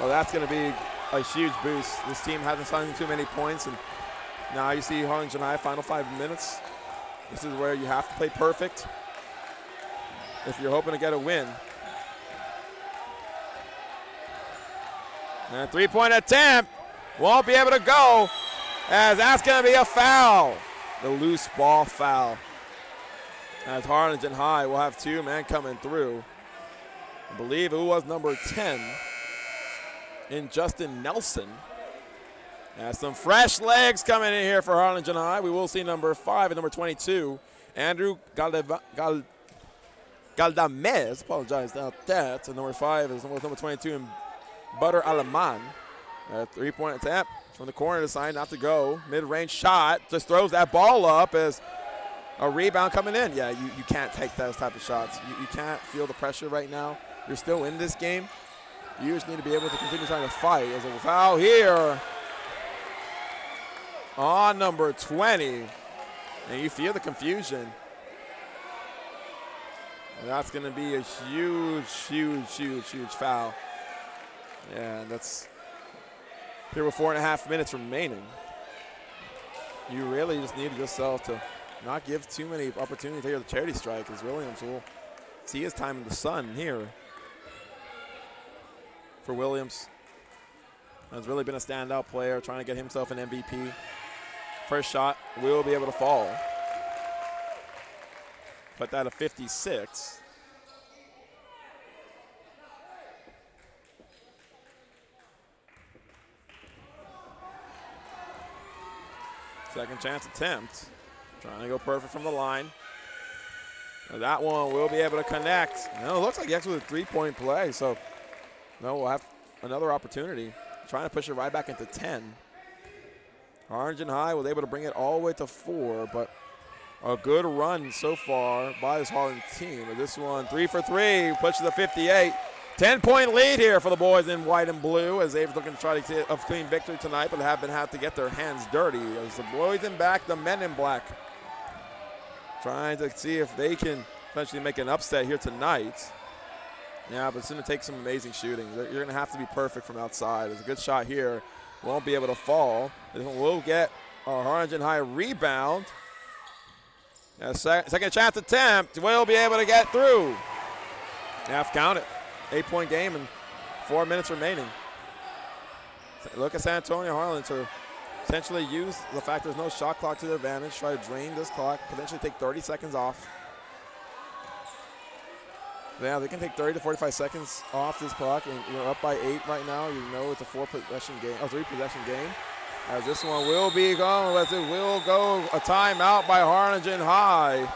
A: Well, that's going to be a huge boost. This team hasn't signed too many points, and now you see Harlingen High final five minutes. This is where you have to play perfect if you're hoping to get a win. And three-point attempt won't be able to go as that's going to be a foul. The loose ball foul. As Harlingen High will have two men coming through. I believe it was number 10 in Justin Nelson. Has some fresh legs coming in here for Harlingen High. We will see number five and number 22, Andrew Galdeva, Gal, Galdamez. Apologize about that. And number five is number 22 in Butter Alaman. A three-point attempt from the corner decide not to go. Mid-range shot. Just throws that ball up as a rebound coming in. Yeah, you, you can't take those type of shots. You, you can't feel the pressure right now. You're still in this game. You just need to be able to continue trying to fight. As a foul here on number 20. And you feel the confusion. And that's going to be a huge, huge, huge, huge foul. Yeah, that's here with four and a half minutes remaining. You really just need yourself to not give too many opportunities here. The charity strike as Williams will see his time in the sun here for Williams. Has really been a standout player, trying to get himself an MVP. First shot will be able to fall. Put that at 56. Second chance attempt. Trying to go perfect from the line. that one will be able to connect. No, it looks like he actually a three-point play, so no, we'll have another opportunity. Trying to push it right back into 10. Harlingen High was able to bring it all the way to four, but a good run so far by this Harlan team. But this one, three for three, pushes the 58. 10 point lead here for the boys in white and blue as they're looking to try to get a clean victory tonight, but have been had to get their hands dirty. As the boys in back, the men in black, trying to see if they can potentially make an upset here tonight. Yeah, but it's going to take some amazing shooting. You're going to have to be perfect from outside. There's a good shot here. Won't be able to fall. We'll get a Harlingen High rebound. A second chance attempt. Will be able to get through. Half count it. Eight point game and four minutes remaining. Look at San Antonio Harlan to potentially use the fact there's no shot clock to their advantage, try to drain this clock, potentially take 30 seconds off. Yeah, they can take 30 to 45 seconds off this clock, and you're up by eight right now. You know it's a four possession game, a three possession game. As this one will be gone, as it will go a timeout by Harlingen High.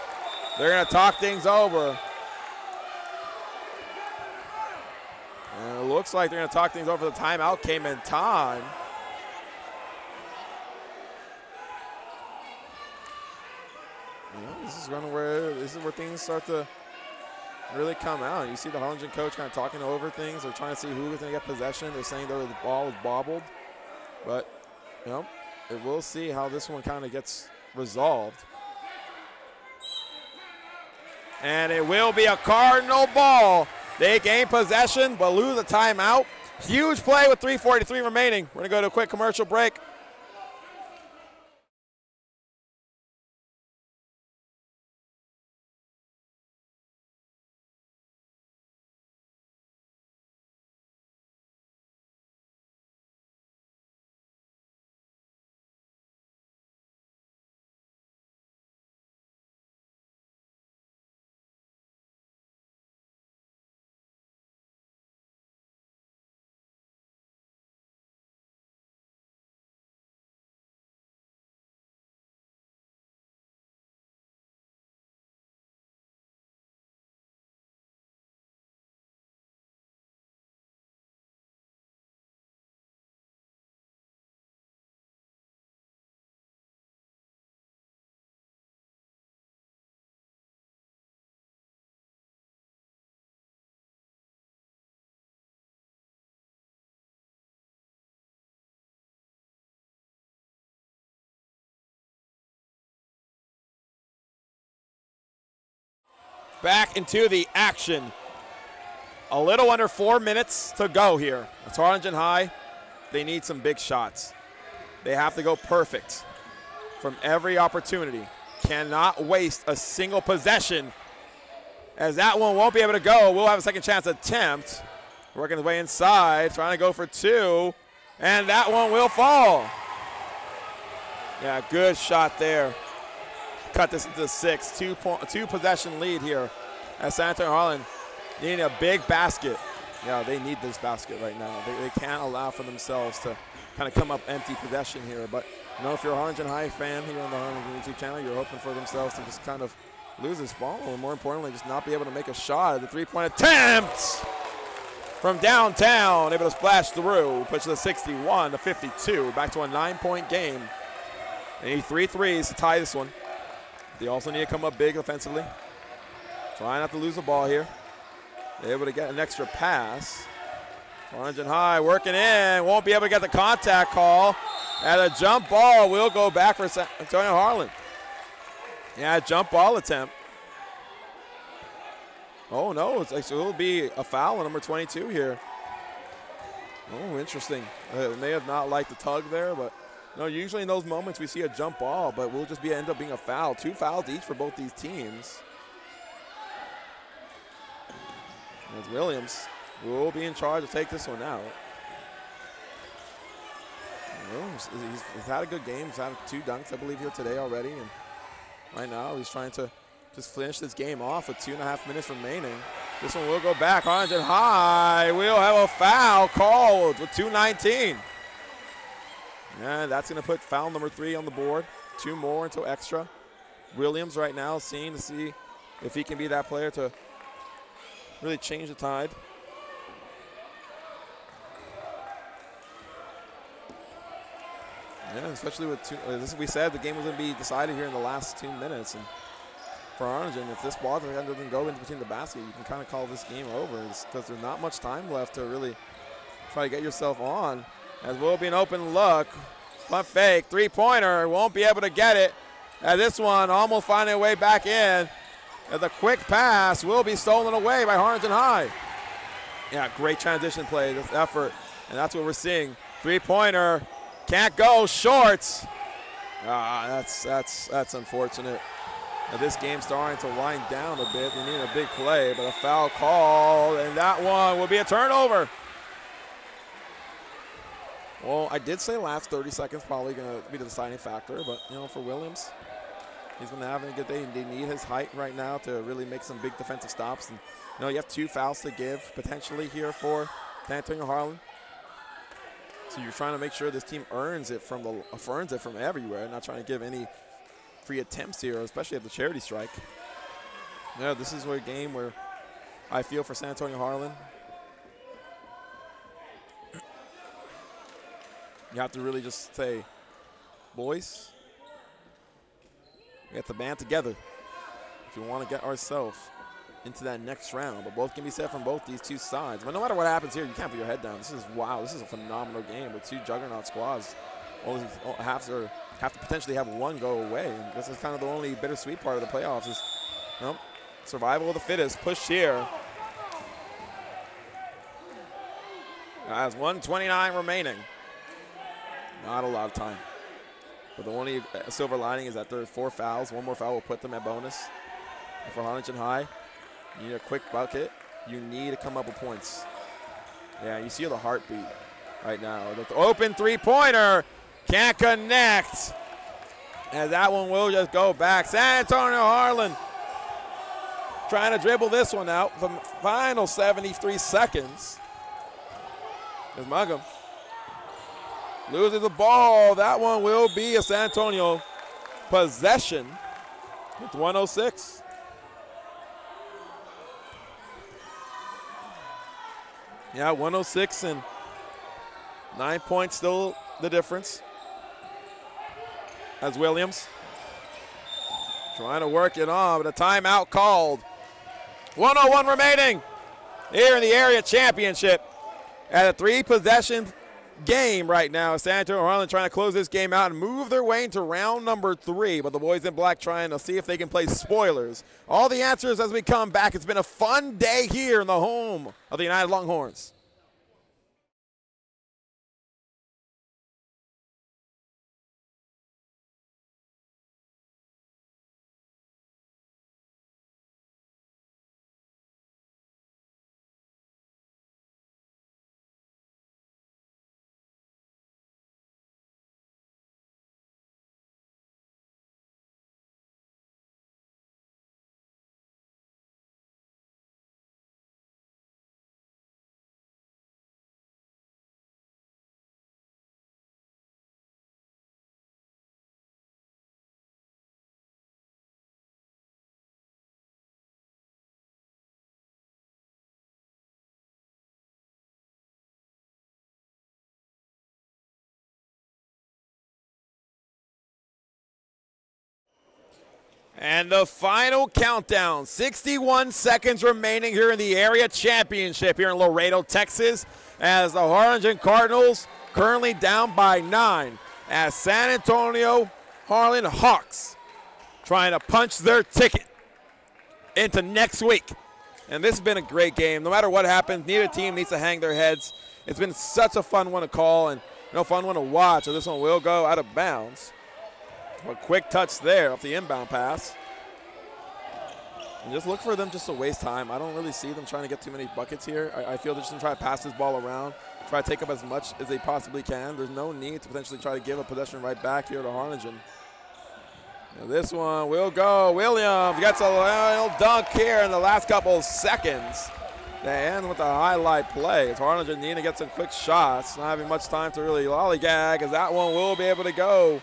A: They're to talk things over. And it looks like they're to talk things over. The timeout came in time. You know, this is gonna where this is where things start to really come out. You see the Harlingen coach kind of talking over things. They're trying to see who is going to get possession. They're saying the ball was bobbled, but you know, we'll see how this one kind of gets resolved. And it will be a Cardinal ball. They gain possession, but lose a timeout. Huge play with 3.43 remaining. We're going to go to a quick commercial break. Back into the action. A little under four minutes to go here. It's Harlingen High. They need some big shots. They have to go perfect from every opportunity. Cannot waste a single possession as that one won't be able to go. We'll have a second chance attempt. Working his way inside, trying to go for two, and that one will fall. Yeah, good shot there cut this into six. Two, point, two possession lead here at San Antonio. Needing a big basket. Yeah, they need this basket right now. They, they can't allow for themselves to kind of come up empty possession here. But you know, if you're a Harlingen High fan here on the Harlingen YouTube channel, you're hoping for themselves to just kind of lose this ball, and, more importantly, just not be able to make a shot at the three-point attempt from downtown, able to splash through, push the 61 to 52, back to a nine-point game. They need three threes to tie this one. They also need to come up big offensively. Try not to lose the ball here. They're able to get an extra pass. Harlingen High working in. Won't be able to get the contact call. And a jump ball will go back for San Antonio Harlan. Yeah, jump ball attempt. Oh, no. It's it will be a foul on number 22 here. Oh, interesting. Uh, may have not liked the tug there, but no, usually in those moments we see a jump ball, but we'll just be end up being a foul. Two fouls each for both these teams. As Williams will be in charge to take this one out. He's, he's, had a good game. He's had two dunks, I believe, here today already. And right now he's trying to just finish this game off with two and a half minutes remaining. This one will go back. Harlingen High. We'll have a foul called with 219. And that's going to put foul number three on the board. Two more until extra. Williams right now seeing to see if he can be that player to really change the tide. Yeah, especially with two, uh, as we said, the game was going to be decided here in the last two minutes. And for Harlingen. If this ball doesn't go in between the basket, you can kind of call this game over because there's not much time left to really try to get yourself on. As will be an open look. Front fake, three-pointer, won't be able to get it. And this one almost finding a way back in. As a quick pass will be stolen away by Harlingen High. Yeah, great transition play, this effort, and that's what we're seeing. Three-pointer, can't go, shorts. Ah, that's that's that's unfortunate. Now this game's starting to wind down a bit. We need a big play, but a foul call, and that one will be a turnover. Well, I did say last 30 seconds probably going to be the deciding factor, but you know, for Williams, he's been having a good day. and They need his height right now to really make some big defensive stops. And you know, you have two fouls to give potentially here for San Antonio Harlan. So you're trying to make sure this team earns it from the earns it from everywhere, not trying to give any free attempts here, especially at the charity strike. Yeah, this is a game where I feel for San Antonio Harlan. You have to really just say, boys, we got the band together if you want to get ourselves into that next round. But both can be said from both these two sides. But no matter what happens here, you can't put your head down. This is wow. This is a phenomenal game with two juggernaut squads. Only have to have to potentially have one go away. And this is kind of the only bittersweet part of the playoffs is know, survival of the fittest. Push here. As 129 remaining. Not a lot of time. But the only silver lining is that there are four fouls. One more foul will put them at bonus. And for Harlingen High, you need a quick bucket. You need to come up with points. Yeah, you see the heartbeat right now. The open three-pointer can't connect. And that one will just go back. San Antonio Harlan trying to dribble this one out. The final 73 seconds. is Mangum. Losing the ball. That one will be a San Antonio possession with 106. Yeah, 106 and nine points still the difference. As Williams trying to work it on, but a timeout called. 101 remaining here in the area championship at a three possession game right now. San Antonio Harlan trying to close this game out and move their way into round number three. But the boys in black trying to see if they can play spoilers. All the answers as we come back. It's been a fun day here in the home of the United Longhorns. And the final countdown 61 seconds remaining here in the area championship here in Laredo, Texas, as the Harlingen Cardinals currently down by nine, as San Antonio Harlan Hawks trying to punch their ticket into next week. And this has been a great game. No matter what happens, neither team needs to hang their heads. It's been such a fun one to call and no fun one to watch. So this one will go out of bounds. A quick touch there off the inbound pass. And just look for them just to waste time. I don't really see them trying to get too many buckets here. I, I feel they're just going to try to pass this ball around, try to take up as much as they possibly can. There's no need to potentially try to give a possession right back here to Harlingen. This one will go. Williams gets a little dunk here in the last couple seconds. They end with a highlight play. It's Harlingen needing to get some quick shots. Not having much time to really lollygag as that one will be able to go.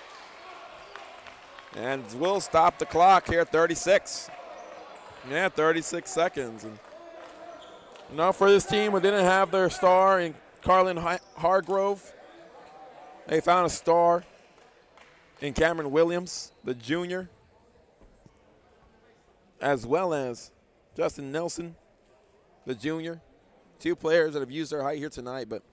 A: And we'll stop the clock here 36. Yeah, 36 seconds. And now for this team who didn't have their star in Carlin Hargrove, they found a star in Cameron Williams, the junior. as well as Justin Nelson, the junior. Two players that have used their height here tonight, but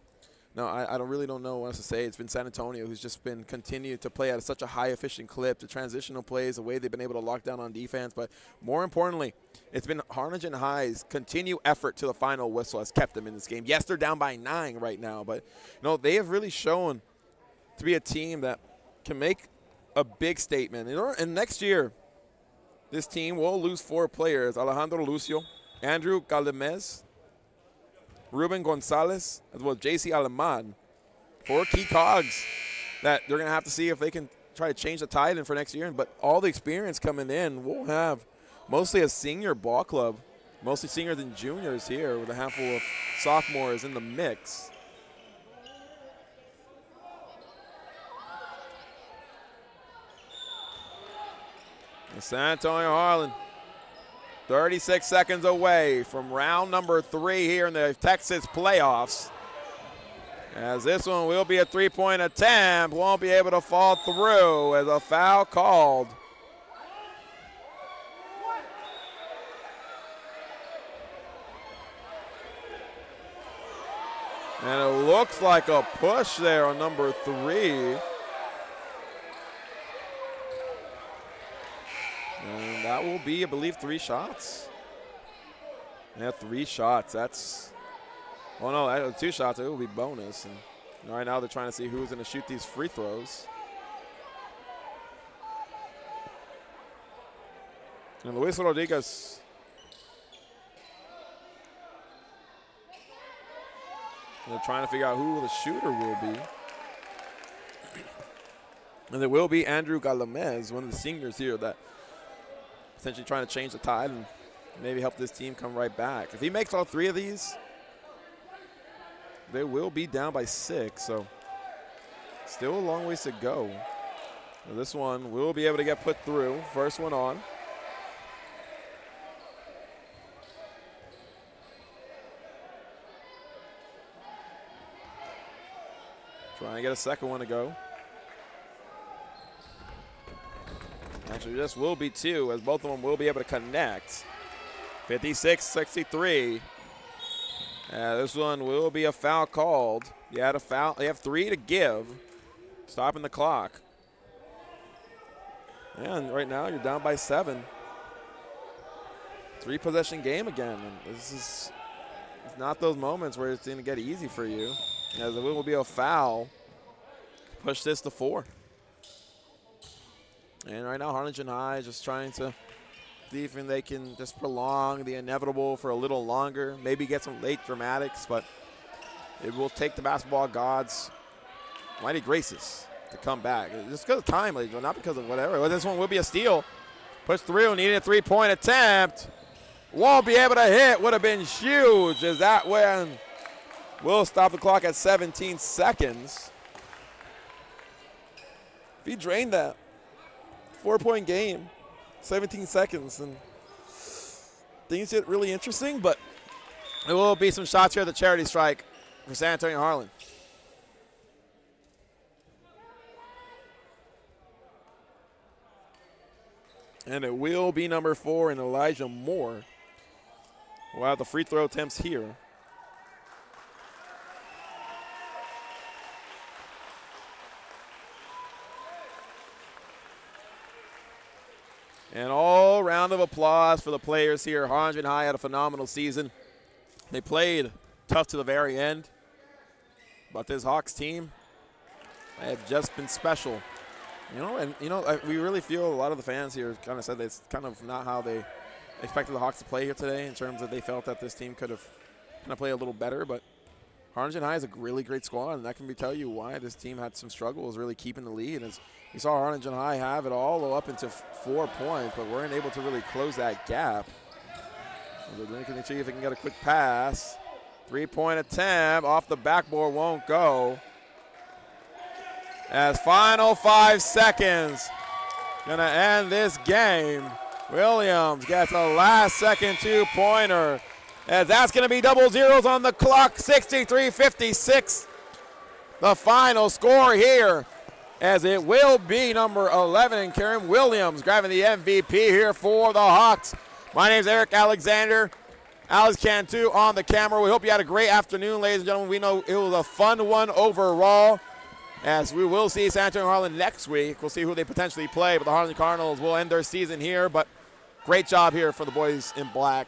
A: no, I, I don't really don't know what else to say. It's been San Antonio who's just been continued to play at such a high efficient clip, the transitional plays, the way they've been able to lock down on defense. But more importantly, it's been Harlingen High's continue effort to the final whistle has kept them in this game. Yes, they're down by nine right now, but you know they have really shown to be a team that can make a big statement. And next year, this team will lose four players: Alejandro Lucio, Andrew Galdamez, Ruben Gonzalez, as well as JC Aleman. Four key cogs that they're going to have to see if they can try to change the tide in for next year. But all the experience coming in, we'll have mostly a senior ball club, mostly seniors and juniors here with a handful of sophomores in the mix. And San Antonio Harlan 36 seconds away from round number three here in the Texas playoffs. As this one will be a three-point attempt, won't be able to fall through as a foul called. And it looks like a push there on number three. And that will be, I believe, three shots. Yeah, three shots. That's, oh no, two shots. It will be bonus. And right now they're trying to see who's going to shoot these free throws. And Luis Rodriguez. They're trying to figure out who the shooter will be. And there will be Andrew Galdamez, one of the seniors here that – potentially trying to change the tide and maybe help this team come right back. If he makes all three of these, they will be down by six. So still a long ways to go. Now this one will be able to get put through. First one on. Trying to get a second one to go. Actually, this will be two, as both of them will be able to connect. 56-63. Uh, this one will be a foul called. You had a foul. You have three to give, stopping the clock. And right now you're down by seven. Three possession game again. And this is it's not those moments where it's going to get easy for you. As it will be a foul. Push this to four. And right now, Harlingen High just trying to see if they can just prolong the inevitable for a little longer, maybe get some late dramatics, but it will take the basketball gods mighty graces to come back. Just because of time, not because of whatever. Well, this one will be a steal. Push through, needed a three-point attempt. Won't be able to hit. Would have been huge. Is that when we'll stop the clock at 17 seconds. If he drained that, four point game, 17 seconds, and things get really interesting, but there will be some shots here at the charity strike for San Antonio Harlan. And it will be number four in Elijah Moore. We'll have the free throw attempts here. And all round of applause for the players here. Harlingen High had a phenomenal season. They played tough to the very end. But this Hawks team, they have just been special. You know, and you know, we really feel a lot of the fans here kind of said it's kind of not how they expected the Hawks to play here today in terms of they felt that this team could have kind of played a little better. But Harlingen High is a really great squad, and that can be tell you why this team had some struggles really keeping the lead. As you saw Harlingen High have it all up into four points, but weren't able to really close that gap. Going to see if they can get a quick pass. Three-point attempt off the backboard won't go. As final five seconds, gonna end this game. Williams gets a last second two-pointer. As that's gonna be double zeros on the clock, 63-56. The final score here as it will be number 11, and Cameron Williams grabbing the MVP here for the Hawks. My name is Eric Alexander. Alex Cantu on the camera. We hope you had a great afternoon, ladies and gentlemen. We know it was a fun one overall. As we will see San Antonio Harlan next week. We'll see who they potentially play, but the Harlan Cardinals will end their season here. But great job here for the boys in black.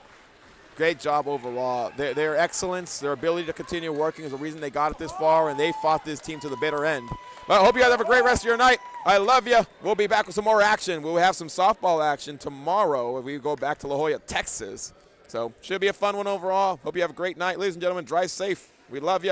A: Great job overall. Their, their excellence, their ability to continue working is the reason they got it this far, and they fought this team to the bitter end. But I hope you guys have a great rest of your night. I love you. We'll be back with some more action. We'll have some softball action tomorrow if we go back to La Joya, Texas. So should be a fun one overall. Hope you have a great night. Ladies and gentlemen, drive safe. We love you.